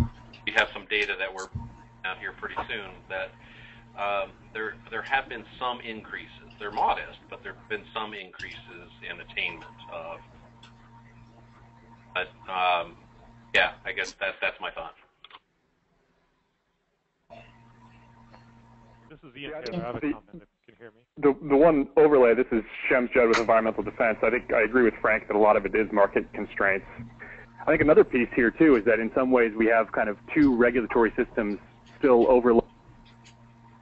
we have some data that we're out here pretty soon that um, there there have been some increases. They're modest, but there have been some increases in attainment of. But um, yeah, I guess that that's my thought. This is Ian Taylor. I have a comment hear me? The, the one overlay, this is Shems Jud with Environmental Defense. I think I agree with Frank that a lot of it is market constraints. I think another piece here, too, is that in some ways we have kind of two regulatory systems still over,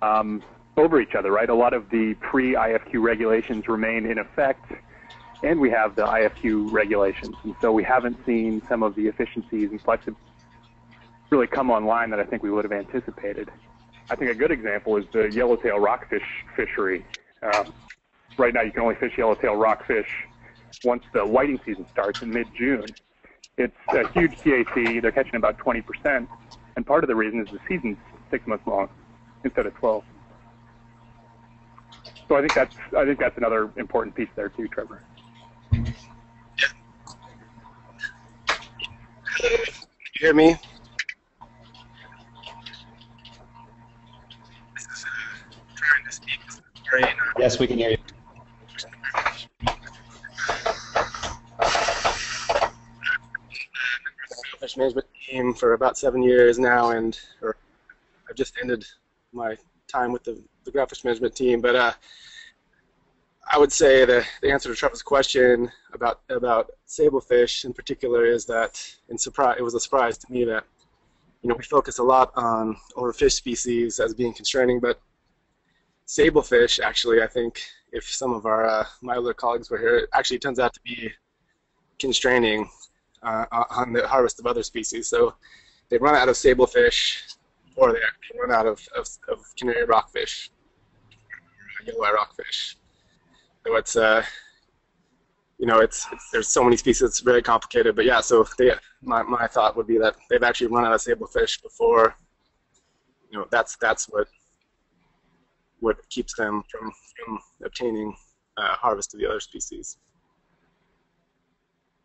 um, over each other, right? A lot of the pre-IFQ regulations remain in effect, and we have the IFQ regulations. And so we haven't seen some of the efficiencies and really come online that I think we would have anticipated. I think a good example is the yellowtail rockfish fishery. Um, right now, you can only fish yellowtail rockfish once the whiting season starts in mid-June. It's a huge TAC. They're catching about 20%, and part of the reason is the season's six months long instead of 12. So I think that's I think that's another important piece there too, Trevor. You hear me? Yes, we can hear you. Fish management team for about seven years now, and I've just ended my time with the, the graphics management team. But uh, I would say the, the answer to Trevor's question about about sablefish in particular is that in surprise it was a surprise to me that you know we focus a lot on overfish species as being constraining, but sablefish actually I think if some of our uh, my other colleagues were here, it actually turns out to be constraining uh, on the harvest of other species. So they run out of sablefish or they run out of, of, of canary rockfish, yellow eye rockfish. So it's uh, you know, it's, it's, there's so many species. It's very complicated. But yeah, so they, my my thought would be that they've actually run out of sablefish before. You know, that's that's what what keeps them from, from obtaining uh, harvest of the other species.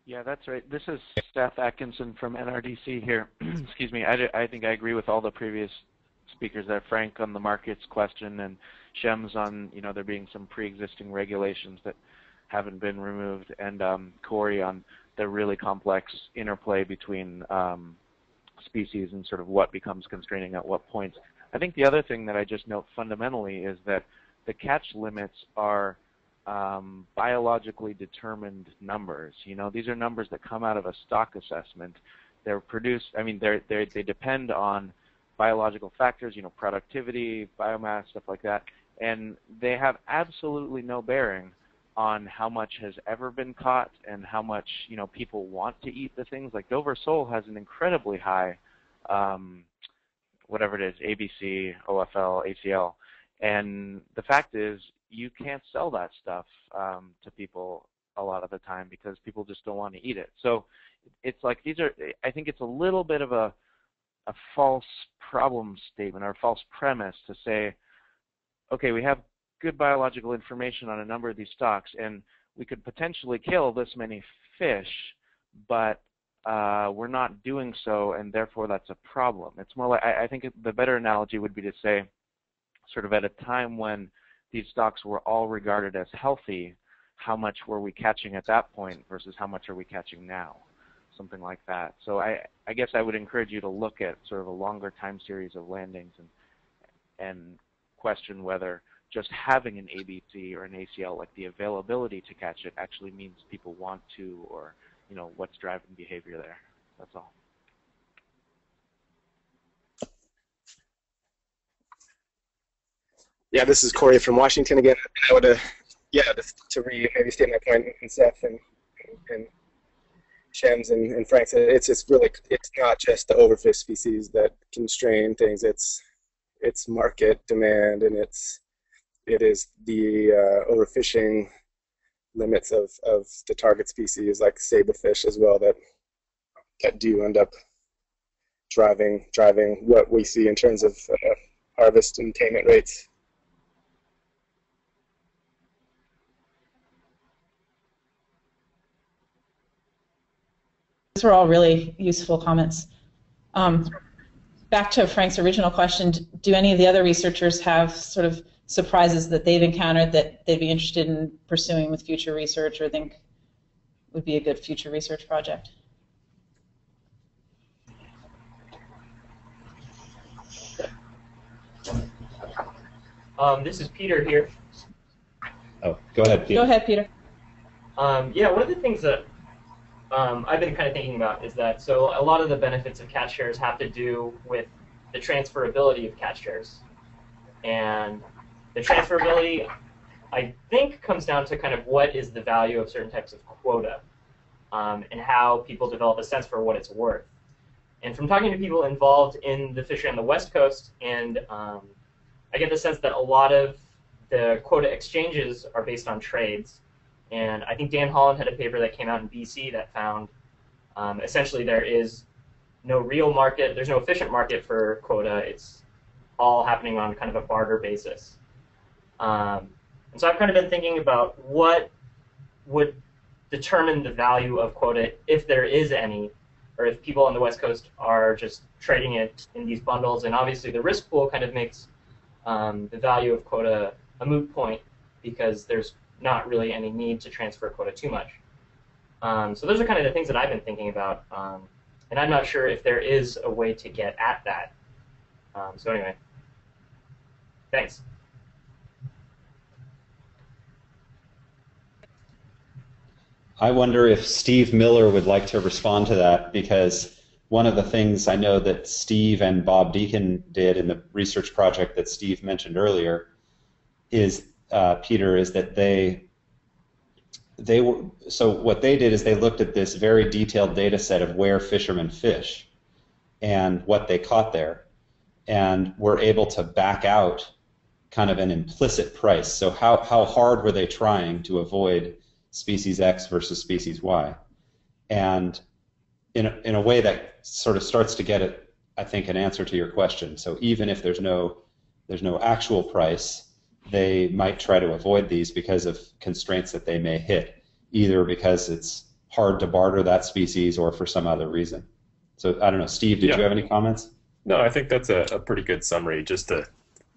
Yeah, that's right. This is Seth Atkinson from NRDC here. Excuse me. I, I think I agree with all the previous speakers there. Frank on the markets question and Shems on you know there being some pre-existing regulations that haven't been removed, and um, Corey on the really complex interplay between um, species and sort of what becomes constraining at what points. I think the other thing that I just note fundamentally is that the catch limits are um, biologically determined numbers. You know, these are numbers that come out of a stock assessment. They're produced. I mean, they they they depend on biological factors. You know, productivity, biomass, stuff like that, and they have absolutely no bearing on how much has ever been caught and how much you know people want to eat the things. Like Dover sole has an incredibly high, um, whatever it is, ABC, OFL, ACL, and the fact is you can't sell that stuff um, to people a lot of the time because people just don't want to eat it. So it's like these are. I think it's a little bit of a a false problem statement or a false premise to say, okay, we have good biological information on a number of these stocks, and we could potentially kill this many fish, but uh, we're not doing so, and therefore that's a problem. It's more like I, I think the better analogy would be to say, sort of at a time when these stocks were all regarded as healthy, how much were we catching at that point versus how much are we catching now? Something like that. So I, I guess I would encourage you to look at sort of a longer time series of landings and and question whether just having an ABC or an ACL, like the availability to catch it, actually means people want to, or you know what's driving behavior there. That's all. Yeah, this is Corey from Washington again. I would, uh, yeah, just to re maybe state my point, and Seth and and Shems and, and Frank said it's it's really it's not just the overfish species that constrain things. It's it's market demand and it's it is the uh, overfishing limits of, of the target species like sablefish as well that that do end up driving driving what we see in terms of uh, harvest and attainment rates. Those were all really useful comments. Um, back to Frank's original question, do any of the other researchers have sort of surprises that they've encountered that they'd be interested in pursuing with future research or think would be a good future research project? Um, this is Peter here. Oh, go ahead, Peter. Go ahead, Peter. Um, yeah, one of the things that um, I've been kind of thinking about is that so a lot of the benefits of catch shares have to do with the transferability of catch shares. And the transferability, I think, comes down to kind of what is the value of certain types of quota um, and how people develop a sense for what it's worth. And from talking to people involved in the fishery on the west coast, and um, I get the sense that a lot of the quota exchanges are based on trades. And I think Dan Holland had a paper that came out in BC that found um, essentially there is no real market, there's no efficient market for quota. It's all happening on kind of a barter basis. Um, and so I've kind of been thinking about what would determine the value of quota, if there is any, or if people on the West Coast are just trading it in these bundles. And obviously, the risk pool kind of makes um, the value of quota a moot point because there's not really any need to transfer quota too much. Um, so those are kind of the things that I've been thinking about. Um, and I'm not sure if there is a way to get at that. Um, so anyway, thanks. I wonder if Steve Miller would like to respond to that because one of the things I know that Steve and Bob Deacon did in the research project that Steve mentioned earlier is uh, Peter is that they they were so what they did is they looked at this very detailed data set of where fishermen fish and what they caught there and were able to back out kind of an implicit price. So how, how hard were they trying to avoid species X versus species Y and in a, in a way that sort of starts to get it I think an answer to your question so even if there's no there's no actual price they might try to avoid these because of constraints that they may hit, either because it's hard to barter that species or for some other reason. So I don't know, Steve, did Yeah. you have any comments? No, I think that's a, a pretty good summary. Just to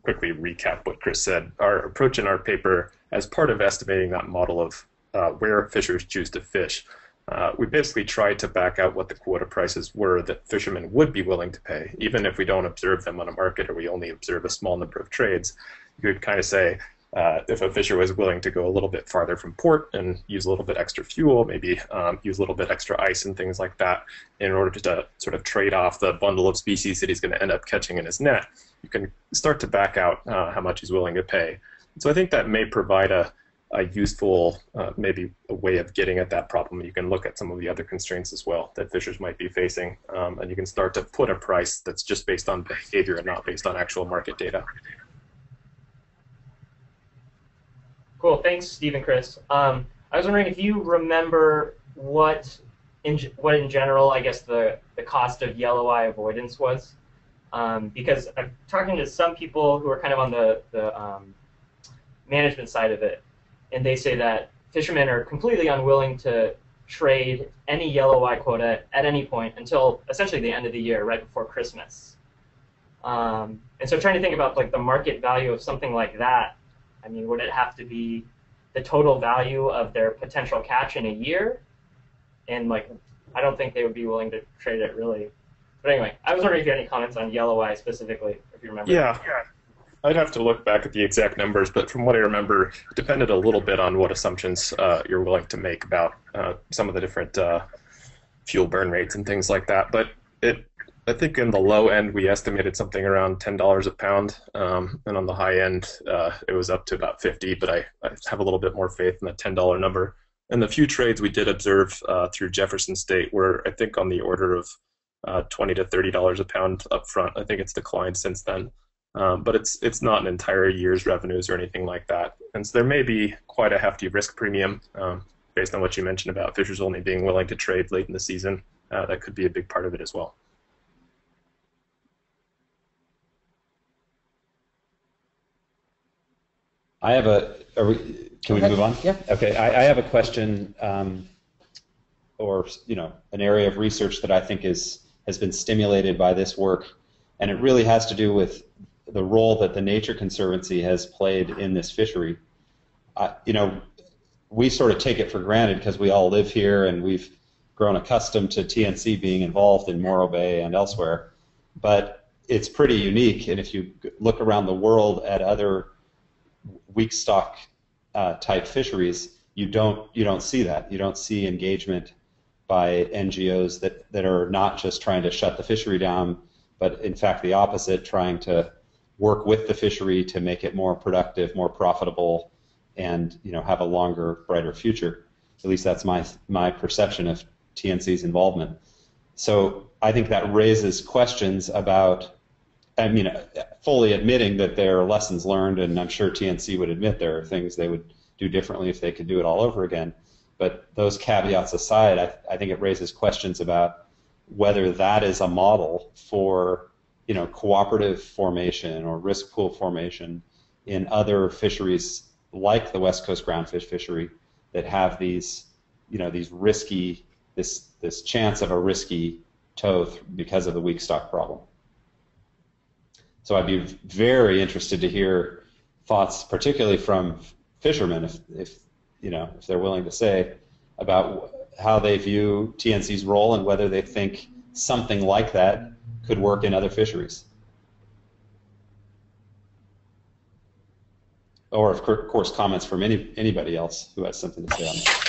quickly recap what Chris said, our approach in our paper, as part of estimating that model of uh, where fishers choose to fish, uh, we basically tried to back out what the quota prices were that fishermen would be willing to pay, even if we don't observe them on a market or we only observe a small number of trades. You could kind of say, uh, if a fisher was willing to go a little bit farther from port and use a little bit extra fuel, maybe um, use a little bit extra ice and things like that, in order to sort of trade off the bundle of species that he's going to end up catching in his net, you can start to back out uh, how much he's willing to pay. So I think that may provide a, a useful, uh, maybe a way of getting at that problem. You can look at some of the other constraints as well that fishers might be facing, um, and you can start to put a price that's just based on behavior and not based on actual market data. Cool. Thanks, Steve and Chris. Um, I was wondering if you remember what, in what in general, I guess the the cost of yellow eye avoidance was, um, because I'm talking to some people who are kind of on the the um, management side of it, and they say that fishermen are completely unwilling to trade any yellow eye quota at any point until essentially the end of the year, right before Christmas. Um, and so trying to think about like the market value of something like that I mean, would it have to be the total value of their potential catch in a year? And like, I don't think they would be willing to trade it really. But anyway, I was wondering if you had any comments on yellow eye specifically, if you remember. Yeah. I'd have to look back at the exact numbers, but from what I remember, it depended a little bit on what assumptions uh, you're willing to make about uh, some of the different uh, fuel burn rates and things like that. But it, I think in the low end we estimated something around ten dollars a pound, um, and on the high end uh, it was up to about fifty. But I, I have a little bit more faith in the ten dollar number. And the few trades we did observe uh, through Jefferson State were, I think, on the order of uh, twenty to thirty dollars a pound up front. I think it's declined since then. Um, but it's it's not an entire year's revenues or anything like that. And so there may be quite a hefty risk premium um, based on what you mentioned about fishers only being willing to trade late in the season. Uh, that could be a big part of it as well. I have a. Are we, can we Okay. move on? Yeah. Okay. I, I have a question, um, or you know, an area of research that I think is has been stimulated by this work, and it really has to do with the role that the Nature Conservancy has played in this fishery. You know, we sort of take it for granted because we all live here and we've grown accustomed to TNC being involved in Morro Bay and elsewhere, but it's pretty unique. And if you look around the world at other weak stock uh, type fisheries, you don't you don't see that. You don't see engagement by NGOs that, that are not just trying to shut the fishery down, but in fact the opposite, trying to work with the fishery to make it more productive, more profitable, and you know have a longer, brighter future. At least that's my my perception of TNC's involvement. so I think that raises questions about, I mean, fully admitting that there are lessons learned, and I'm sure TNC would admit there are things they would do differently if they could do it all over again. But those caveats aside, I, I think it raises questions about whether that is a model for you know cooperative formation or risk pool formation in other fisheries like the West Coast groundfish fishery that have these you know these risky this this chance of a risky tow because of the weak stock problem. So I'd be very interested to hear thoughts, particularly from fishermen, if, if you know if they're willing to say about how they view TNC's role and whether they think something like that could work in other fisheries. Or, of course, comments from any, anybody else who has something to say on that.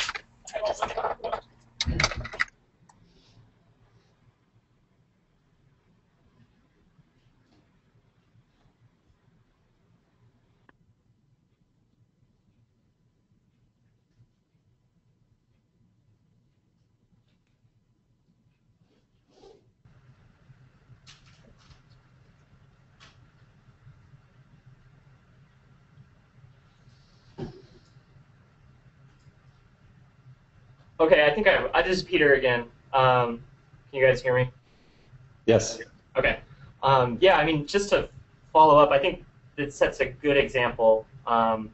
Okay, I think I, I this is Peter again. Um, can you guys hear me? Yes. Okay. Um, yeah, I mean, just to follow up, I think it sets a good example um,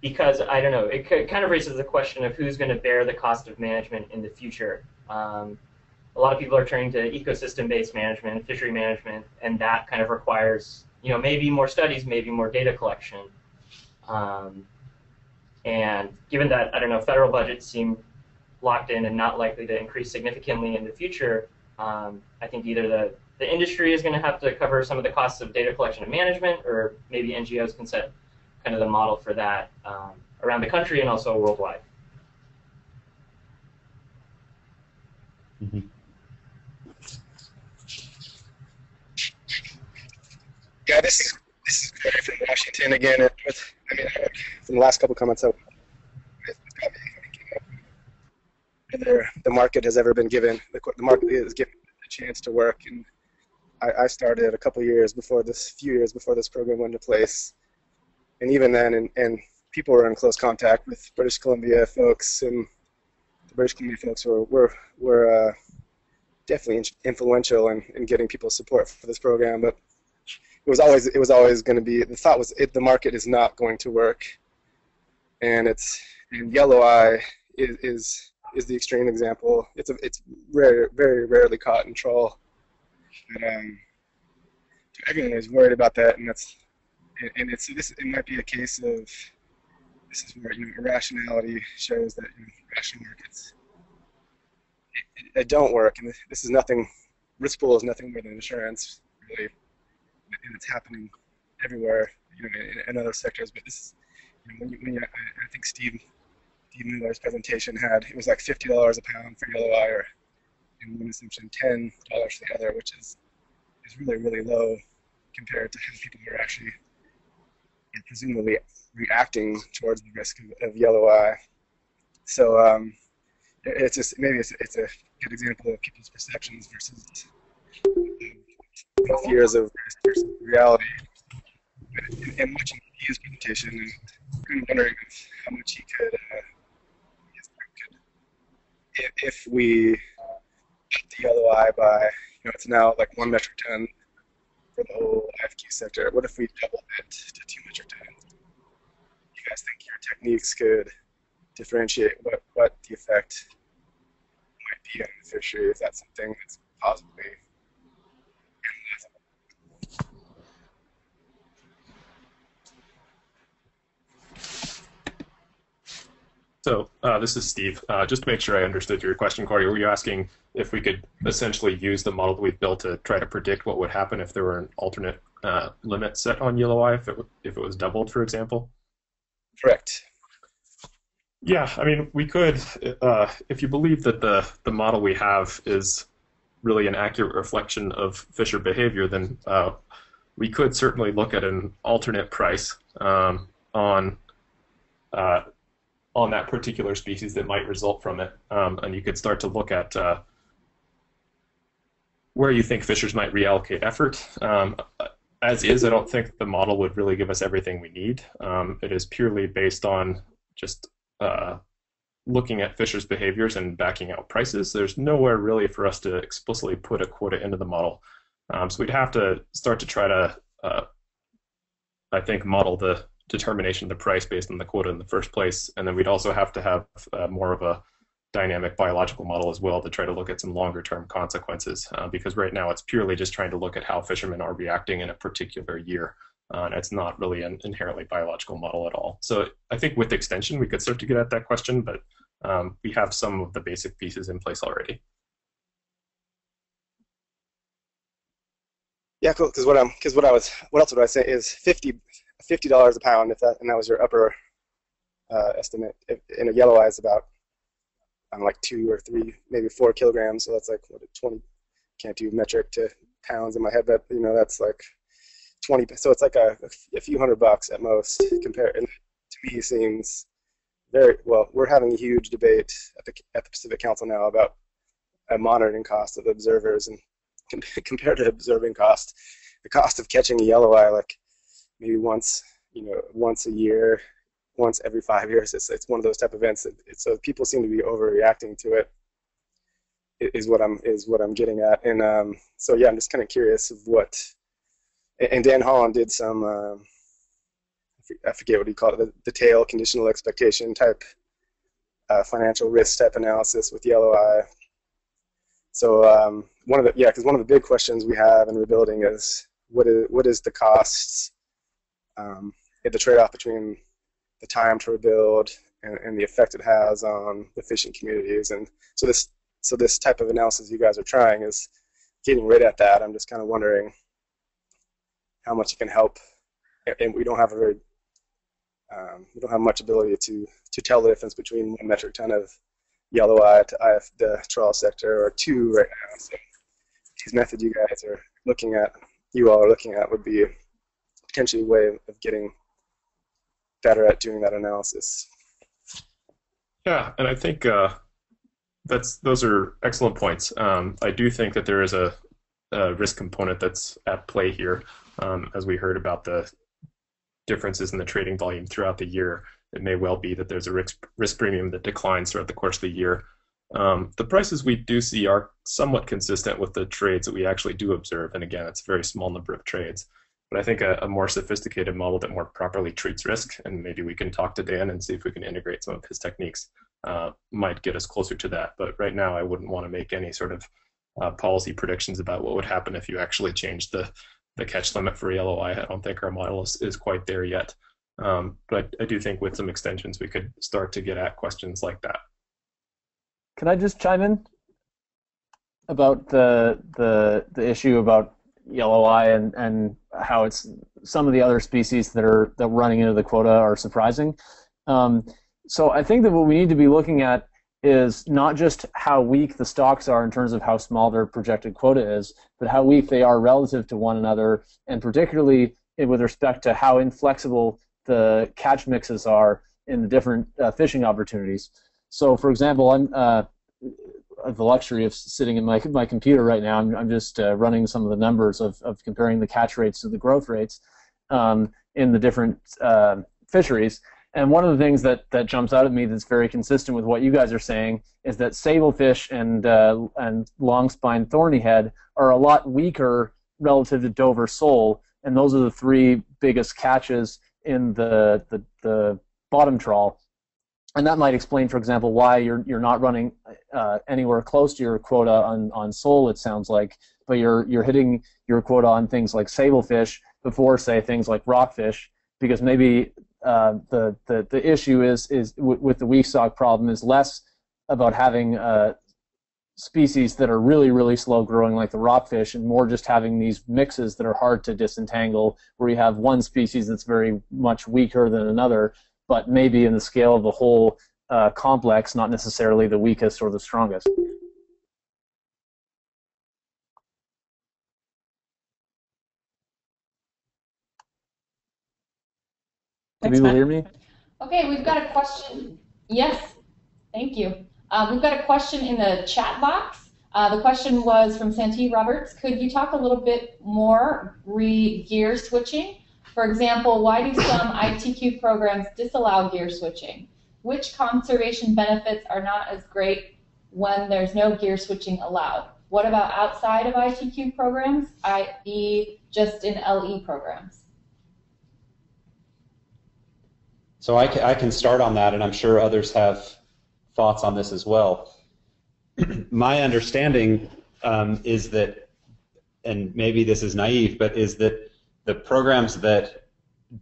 because I don't know, it kind of raises the question of who's going to bear the cost of management in the future. Um, a lot of people are turning to ecosystem-based management, fishery management, and that kind of requires, you know, maybe more studies, maybe more data collection. Um, and given that, I don't know, federal budgets seem locked in and not likely to increase significantly in the future, um, I think either the, the industry is going to have to cover some of the costs of data collection and management, or maybe NGOs can set kind of the model for that um, around the country and also worldwide. Mm -hmm. Yeah, this is this is Barry from Washington again. With, From the last couple comments, the market has ever been given the, the market is given a chance to work, and I, I started a couple years before this, few years before this program went into place, and even then, and, and people were in close contact with British Columbia folks, and the British Columbia folks were were were uh, definitely influential in, in getting people support for this program, but it was always it was always going to be the thought was it, the market is not going to work, and it's and yellow eye is is, is the extreme example. It's a, it's very very rarely caught in trawl, but um, everyone is worried about that, and that's and, it's this it might be a case of this is where you know irrationality shows that you know, rational markets it don't work, and this is nothing. Risk pool is nothing more than insurance, really and it's happening everywhere, you know, in, in other sectors. But this is, you know, when you, when you, I, think Steve, Steve Miller's presentation had it was like fifty dollars a pound for yellow eye, or in one assumption ten dollars for the other, which is is really really low compared to how people are actually presumably reacting towards the risk of, of yellow eye. So um, it's just maybe it's, it's a good example of people's perceptions versus fears of reality. And, and watching his presentation, and kind of wondering how much he could, uh, if, if we up the yellow eye by, you know, it's now like one metric ton for the whole IFQ sector. What if we doubled it to two metric tons? You guys think your techniques could differentiate what, what the effect might be on the fishery if that's something that's possibly So uh, this is Steve. Uh, just to make sure I understood your question, Corey, were you asking if we could essentially use the model that we've built to try to predict what would happen if there were an alternate uh, limit set on yellow eye, if it, if it was doubled, for example? Correct. Yeah, I mean, we could, uh, if you believe that the, the model we have is really an accurate reflection of fisher behavior, then uh, we could certainly look at an alternate price um, on uh, on that particular species that might result from it. Um, and you could start to look at uh, where you think fishers might reallocate effort. Um, as is, I don't think the model would really give us everything we need. Um, it is purely based on just uh, looking at fishers' behaviors and backing out prices. There's nowhere really for us to explicitly put a quota into the model. Um, so we'd have to start to try to, uh, I think, model the determination of the price based on the quota in the first place, and then we'd also have to have uh, more of a dynamic biological model as well to try to look at some longer term consequences uh, because right now it's purely just trying to look at how fishermen are reacting in a particular year. Uh, and it's not really an inherently biological model at all. So I think with extension we could start to get at that question, but um, we have some of the basic pieces in place already. Yeah, cool. Because what I'm, because what I was, what else would I say is 50 dollars a pound if that, and that was your upper uh, estimate. If, in a yellow eye is about on like two or three, maybe four kilograms. So that's like what 20. Can't do metric to pounds in my head, but you know that's like 20. So it's like a, a few hundred bucks at most. Compared, and to me seems very well. We're having a huge debate at the at the Pacific Council now about a monitoring cost of observers and compared to observing cost, the cost of catching a yellow eye like maybe once you know once a year once every five years. It's, it's one of those type of events. That, so people seem to be overreacting to it. Is what I'm is what I'm getting at, and um, so yeah, I'm just kind of curious of what. And Dan Holland did some. Uh, I forget what he called it, the, the tail conditional expectation type uh, financial risk type analysis with yellow eye. So um, one of the yeah, because one of the big questions we have in rebuilding is what is what is the costs, um, the trade-off between the time to rebuild and, and the effect it has on the fishing communities. And so this so this type of analysis you guys are trying is getting rid at that. I'm just kind of wondering how much it can help. And we don't have a very um, we don't have much ability to to tell the difference between one metric ton of yellow eye to IF the trawl sector or two right now. So these methods you guys are looking at, you all are looking at, would be potentially a way of getting better at doing that analysis. Yeah, and I think uh, that's those are excellent points. Um, I do think that there is a, a risk component that's at play here, um, as we heard about the differences in the trading volume throughout the year. It may well be that there's a risk risk premium that declines throughout the course of the year. Um, the prices we do see are somewhat consistent with the trades that we actually do observe, and again, it's a very small number of trades. But I think a, a, more sophisticated model that more properly treats risk, and maybe we can talk to Dan and see if we can integrate some of his techniques, uh, might get us closer to that. But right now, I wouldn't want to make any sort of uh, policy predictions about what would happen if you actually changed the, the catch limit for eye. I don't think our model is, is quite there yet. Um, but I do think with some extensions, we could start to get at questions like that. Can I just chime in about the the the issue about yellow eye and, and how it's some of the other species that are that running into the quota are surprising. Um, so I think that what we need to be looking at is not just how weak the stocks are in terms of how small their projected quota is, but how weak they are relative to one another, and particularly with respect to how inflexible the catch mixes are in the different uh, fishing opportunities. So, for example, I'm uh, the luxury of sitting in my my computer right now. I'm, I'm just uh, running some of the numbers of, of comparing the catch rates to the growth rates um, in the different uh, fisheries. And one of the things that, that jumps out at me that's very consistent with what you guys are saying is that sablefish and uh, and long spine thorny head are a lot weaker relative to Dover sole, and those are the three biggest catches in the the, the bottom trawl and that might explain, for example, why you're you're not running uh, anywhere close to your quota on on sole. It sounds like, but you're you're hitting your quota on things like sablefish before, say, things like rockfish, because maybe uh, the, the the issue is is with the weak stock problem is less about having uh, species that are really really slow growing like the rockfish, and more just having these mixes that are hard to disentangle, where you have one species that's very much weaker than another but maybe in the scale of the whole uh, complex, not necessarily the weakest or the strongest. Can people hear me? Okay, we've got a question. Yes, thank you. Um, we've got a question in the chat box. Uh, the question was from Santee Roberts. Could you talk a little bit more re gear switching? For example, why do some ITQ programs disallow gear switching? Which conservation benefits are not as great when there's no gear switching allowed? What about outside of ITQ programs, i.e. just in LE programs? So I can, I can start on that, and I'm sure others have thoughts on this as well. My understanding um, is that, and maybe this is naive, but is that the programs that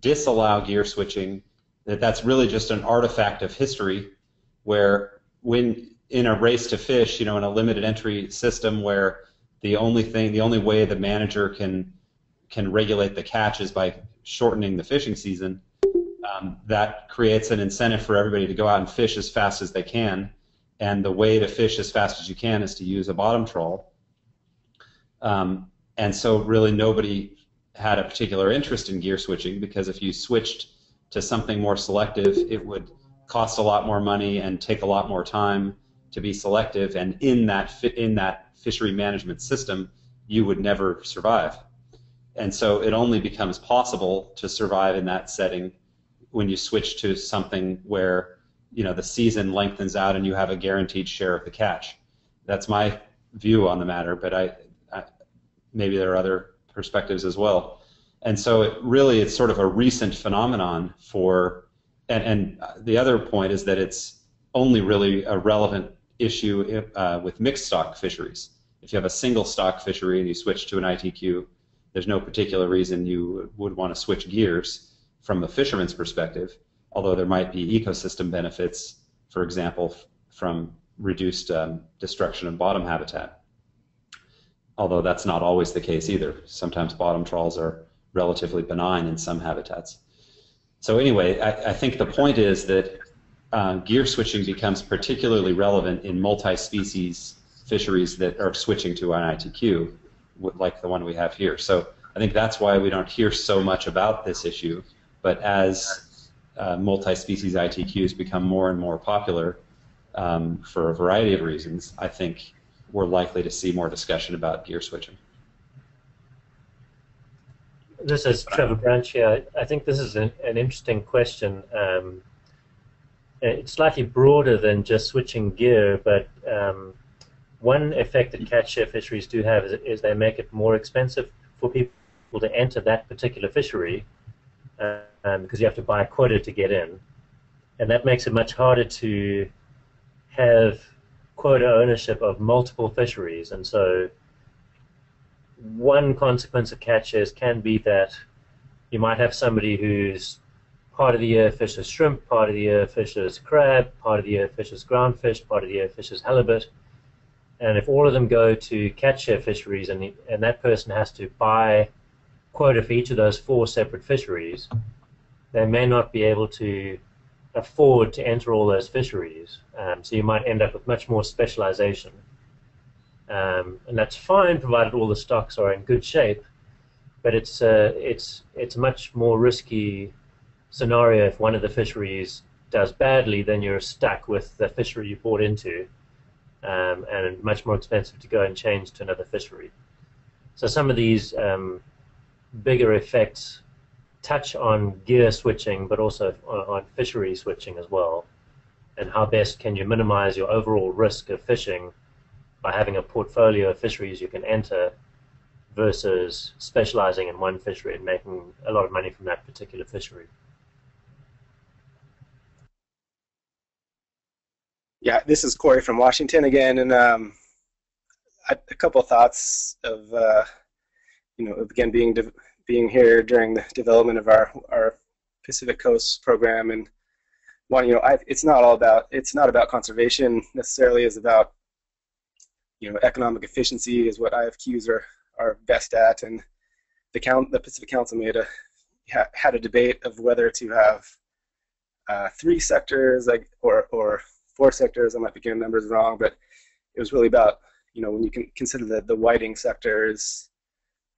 disallow gear switching, that that's really just an artifact of history, where when in a race to fish, you know, in a limited entry system where the only thing, the only way the manager can can regulate the catch is by shortening the fishing season um, that creates an incentive for everybody to go out and fish as fast as they can. And the way to fish as fast as you can is to use a bottom trawl. Um, and so really nobody had a particular interest in gear switching because if you switched to something more selective, it would cost a lot more money and take a lot more time to be selective. And in that in that fishery management system, you would never survive. And so it only becomes possible to survive in that setting when you switch to something where you know the season lengthens out and you have a guaranteed share of the catch. That's my view on the matter, but I, I maybe there are other perspectives as well. And so it really it's sort of a recent phenomenon for and, and the other point is that it's only really a relevant issue uh, with mixed stock fisheries. If you have a single stock fishery and you switch to an ITQ, there's no particular reason you would want to switch gears from a fisherman's perspective, although there might be ecosystem benefits, for example, from reduced um, destruction of bottom habitat. Although that's not always the case either. Sometimes bottom trawls are relatively benign in some habitats. So anyway, I, I think the point is that uh, gear switching becomes particularly relevant in multi-species fisheries that are switching to an ITQ, like the one we have here. So I think that's why we don't hear so much about this issue but as uh, multi-species ITQs become more and more popular um, for a variety of reasons, I think we're likely to see more discussion about gear switching. This is Trevor Branch here. I think this is an, an interesting question. Um, it's slightly broader than just switching gear, but um, one effect that catch fisheries do have is, is, they make it more expensive for people to enter that particular fishery um, because you have to buy a quota to get in, and that makes it much harder to have quota ownership of multiple fisheries. And so, one consequence of catch shares can be that you might have somebody who's part of the year fishes shrimp, part of the year fishes crab, part of the year fishes groundfish, part of the year fishes halibut. And if all of them go to catch share fisheries and, and that person has to buy quota for each of those four separate fisheries, they may not be able to afford to enter all those fisheries. Um, so you might end up with much more specialization. Um, and that's fine provided all the stocks are in good shape, but it's, uh, it's, it's a much more risky scenario if one of the fisheries does badly, then you're stuck with the fishery you bought into, um, and much more expensive to go and change to another fishery. So some of these um, bigger effects touch on gear switching, but also on, on fishery switching as well. And how best can you minimize your overall risk of fishing by having a portfolio of fisheries you can enter versus specializing in one fishery and making a lot of money from that particular fishery. Yeah, this is Corey from Washington again, and um, a, couple thoughts of uh, you know, again, being being here during the development of our our Pacific Coast program, and one, you know, I, it's not all about it's not about conservation necessarily. It's about you know, economic efficiency is what IFQs are are best at, and the count the Pacific Council made a had a debate of whether to have uh, three sectors, like or or four sectors. I might be getting numbers wrong, but it was really about you know when you can consider the the whiting sectors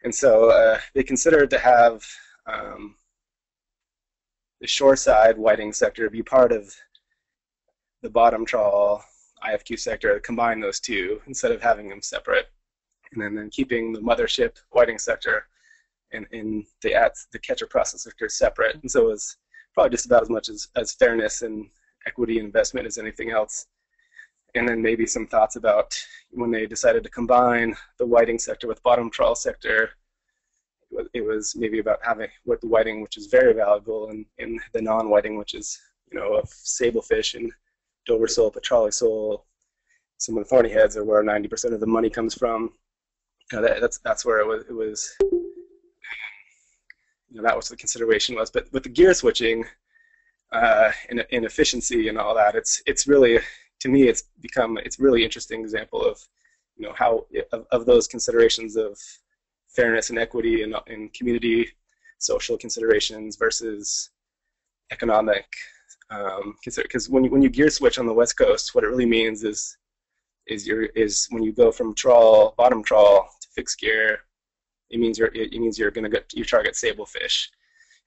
and so uh, they considered to have um, the shoreside whiting sector be part of the bottom trawl IFQ sector, combine those two instead of having them separate, and then, then keeping the mothership whiting sector and in the at the catcher processor sector separate. And so it was probably just about as much as, as fairness and equity investment as anything else. And then maybe some thoughts about when they decided to combine the whiting sector with bottom trawl sector. It was maybe about having what the whiting, which is very valuable, and, and the non-whiting, which is you know of sablefish and Dover sole, petrale sole, some of the thorny heads are where 90% of the money comes from. You know, that, that's that's where it was. It was you know, that was the consideration was. But with the gear switching uh, and, and efficiency and all that, it's it's really to me it's become it's really interesting example of you know how of, of those considerations of fairness and equity and, and community social considerations versus economic because um, when you, when you gear switch on the west coast what it really means is is your is when you go from trawl bottom trawl to fixed gear it means you're it means you're going to get you target sable fish.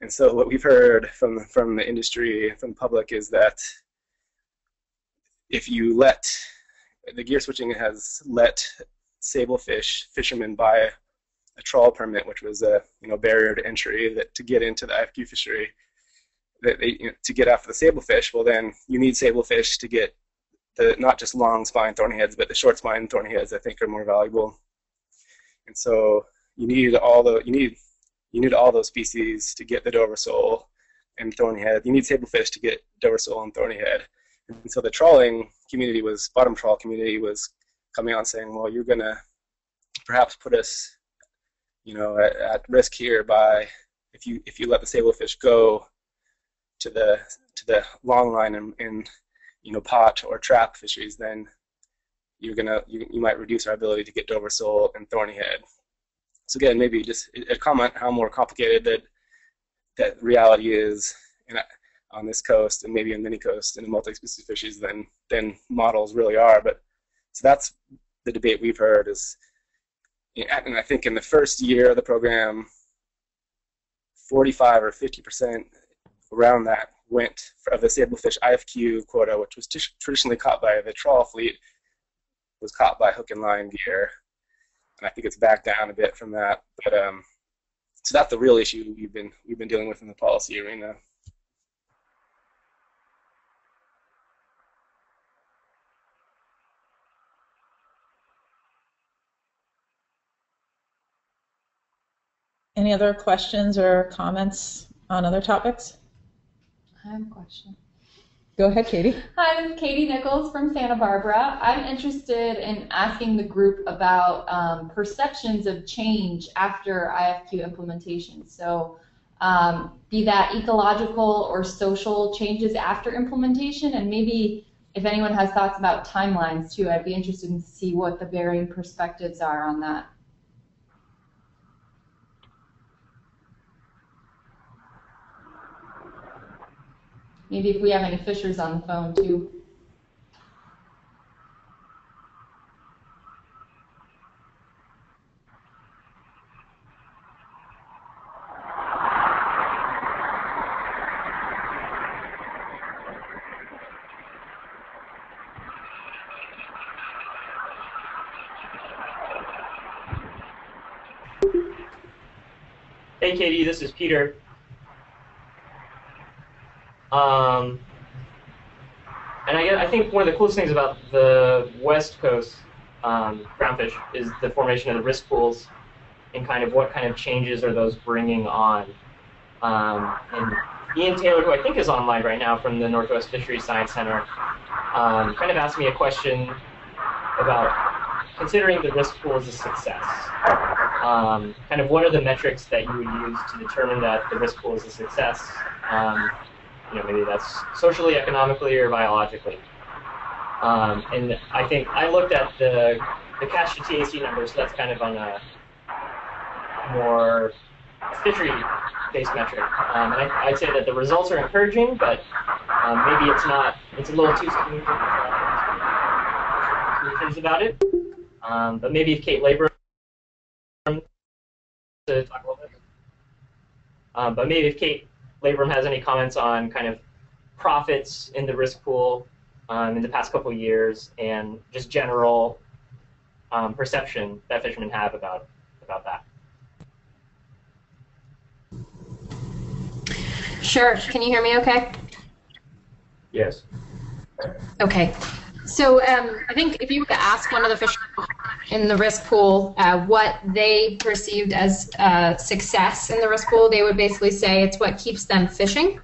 And so what we've heard from from the industry from public is that if you let the gear switching has let sablefish fishermen buy a trawl permit, which was a you know barrier to entry that to get into the IFQ fishery, that they you know, to get after the sablefish. Well, then you need sablefish to get the not just long spine thorny heads, but the short spine thorny heads. I think are more valuable. And so you need all the you need you need all those species to get the Dover sole and thorny head. You need sablefish to get Dover sole and thorny head. And so the trawling community was, bottom trawl community was coming out saying, well, you're going to perhaps put us, you know, at, at, risk here by if you if you let the sablefish go to the to the long line and, in you know pot or trap fisheries, then you're gonna you, you might reduce our ability to get Dover sole and thorny head. So again, maybe just a comment how more complicated that that reality is. And on this coast and maybe on many coasts and in multi-species fisheries than than models really are. But so that's the debate we've heard is, and I think in the first year of the program, 45 or 50 percent around that went of the sablefish IFQ quota, which was traditionally caught by the trawl fleet, was caught by hook and line gear, and I think it's back down a bit from that. But um, so that's the real issue we've been we've been dealing with in the policy arena. Any other questions or comments on other topics? I have a question. Go ahead, Katie. Hi, this is Katie Nichols from Santa Barbara. I'm interested in asking the group about um, perceptions of change after IFQ implementation. So, um, be that ecological or social changes after implementation, and maybe if anyone has thoughts about timelines too, I'd be interested in see what the varying perspectives are on that. Maybe if we have any fishers on the phone too. Hey Katie, this is Peter. Um, and I, I think one of the coolest things about the West Coast um, groundfish is the formation of the risk pools and kind of what kind of changes are those bringing on. Um, and Ian Taylor, who I think is online right now from the Northwest Fisheries Science Center, um, kind of asked me a question about considering the risk pool as a success. Um, kind of what are the metrics that you would use to determine that the risk pool is a success? You know, maybe that's socially, economically, or biologically. Um, and I think I looked at the the catch to TAC numbers. That's kind of on a more fishery-based metric. Um, and I, would say that the results are encouraging, but um, maybe it's not. It's a little too smooth conclusions about it. Um, but maybe if Kate Labor to talk a little bit. But maybe if Kate Labrum has any comments on kind of profits in the risk pool um, in the past couple years, and just general um, perception that fishermen have about about that. Sure. Can you hear me okay? Yes. Okay. So um, I think if you were to ask one of the fishermen in the risk pool uh, what they perceived as uh, success in the risk pool, they would basically say it's what keeps them fishing.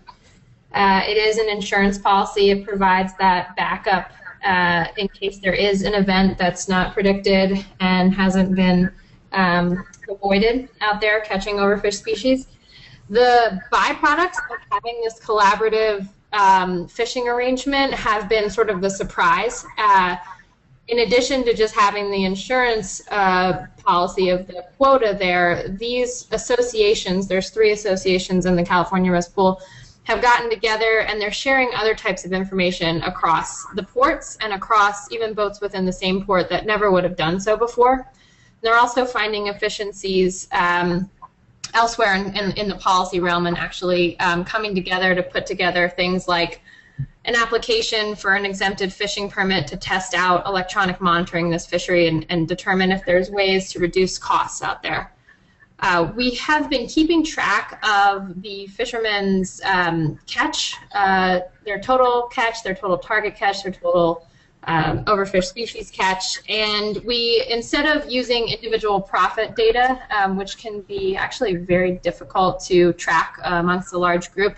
Uh, it is an insurance policy. It provides that backup uh, in case there is an event that's not predicted and hasn't been um, avoided out there catching overfish species. The byproducts of having this collaborative um, fishing arrangement have been sort of the surprise. Uh, in addition to just having the insurance uh, policy of the quota there, these associations, there's three associations in the California Risk Pool, have gotten together and they're sharing other types of information across the ports and across even boats within the same port that never would have done so before. They're also finding efficiencies um, elsewhere in, in, in, the policy realm and actually um, coming together to put together things like an application for an exempted fishing permit to test out electronic monitoring this fishery and, and determine if there's ways to reduce costs out there. Uh, we have been keeping track of the fishermen's um, catch, uh, their total catch, their total target catch, their total um, overfish species catch, and we, instead of using individual profit data, um, which can be actually very difficult to track uh, amongst a large group,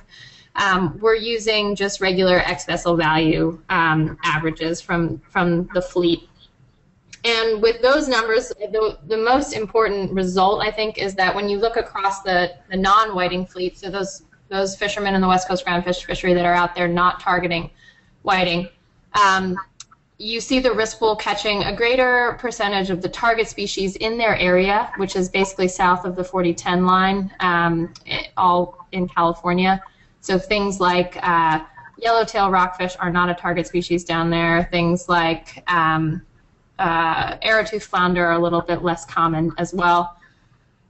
um, we're using just regular ex vessel value um, averages from, from the fleet. And with those numbers, the, the most important result, I think, is that when you look across the, the non-whiting fleet, so those, those fishermen in the West Coast groundfish fishery that are out there not targeting whiting, um, you see the risk pool catching a greater percentage of the target species in their area, which is basically south of the 4010 line, um, all in California. So things like uh, yellowtail rockfish are not a target species down there. Things like um, uh, arrowtooth flounder are a little bit less common as well.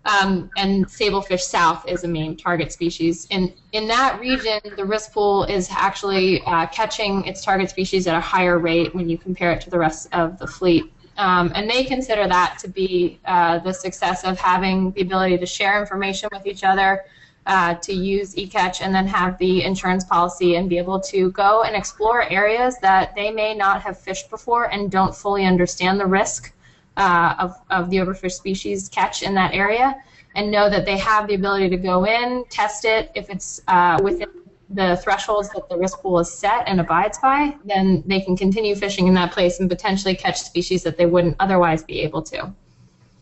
Um, and sablefish south is a main target species. In, in that region, the risk pool is actually uh, catching its target species at a higher rate when you compare it to the rest of the fleet. Um, and they consider that to be uh, the success of having the ability to share information with each other, uh, to use eCatch and then have the insurance policy and be able to go and explore areas that they may not have fished before and don't fully understand the risk uh, of, of the overfish species catch in that area and know that they have the ability to go in, test it. If it's uh, within the thresholds that the risk pool is set and abides by, then they can continue fishing in that place and potentially catch species that they wouldn't otherwise be able to.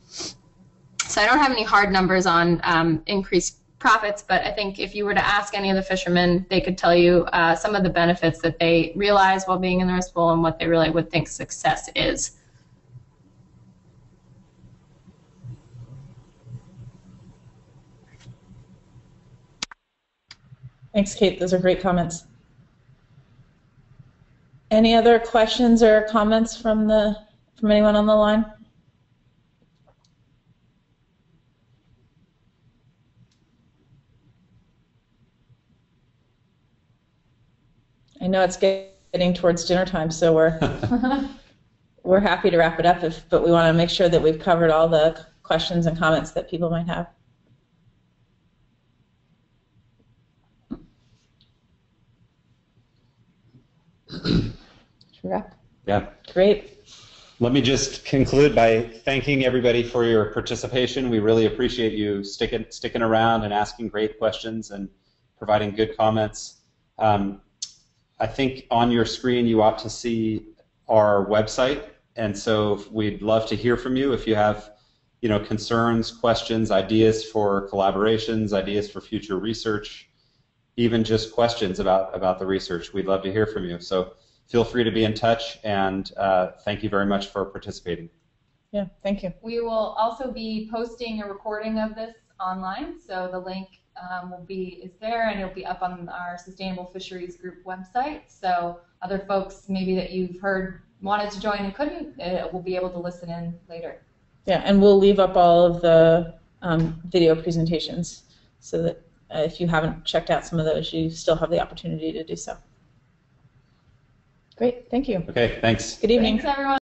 So I don't have any hard numbers on um, increased profits, but I think if you were to ask any of the fishermen, they could tell you uh, some of the benefits that they realize while being in the risk pool and what they really would think success is. Thanks, Kate. Those are great comments. Any other questions or comments from the from anyone on the line? I know it's getting towards dinner time, so we're we're happy to wrap it up. If, but we want to make sure that we've covered all the questions and comments that people might have. Wrap? Yeah. Great. Let me just conclude by thanking everybody for your participation. We really appreciate you sticking sticking around and asking great questions and providing good comments. Um, I think on your screen you ought to see our website, and so we'd love to hear from you if you have, you know, concerns, questions, ideas for collaborations, ideas for future research, even just questions about about the research. We'd love to hear from you. So feel free to be in touch, and uh, thank you very much for participating. Yeah, thank you. We will also be posting a recording of this online, so the link um, will be is there and it'll be up on our Sustainable Fisheries Group website. So other folks maybe that you've heard wanted to join and couldn't uh, will be able to listen in later. Yeah, and we'll leave up all of the um, video presentations so that uh, if you haven't checked out some of those, you still have the opportunity to do so. Great, thank you. Okay, thanks. Good evening. Thanks, everyone.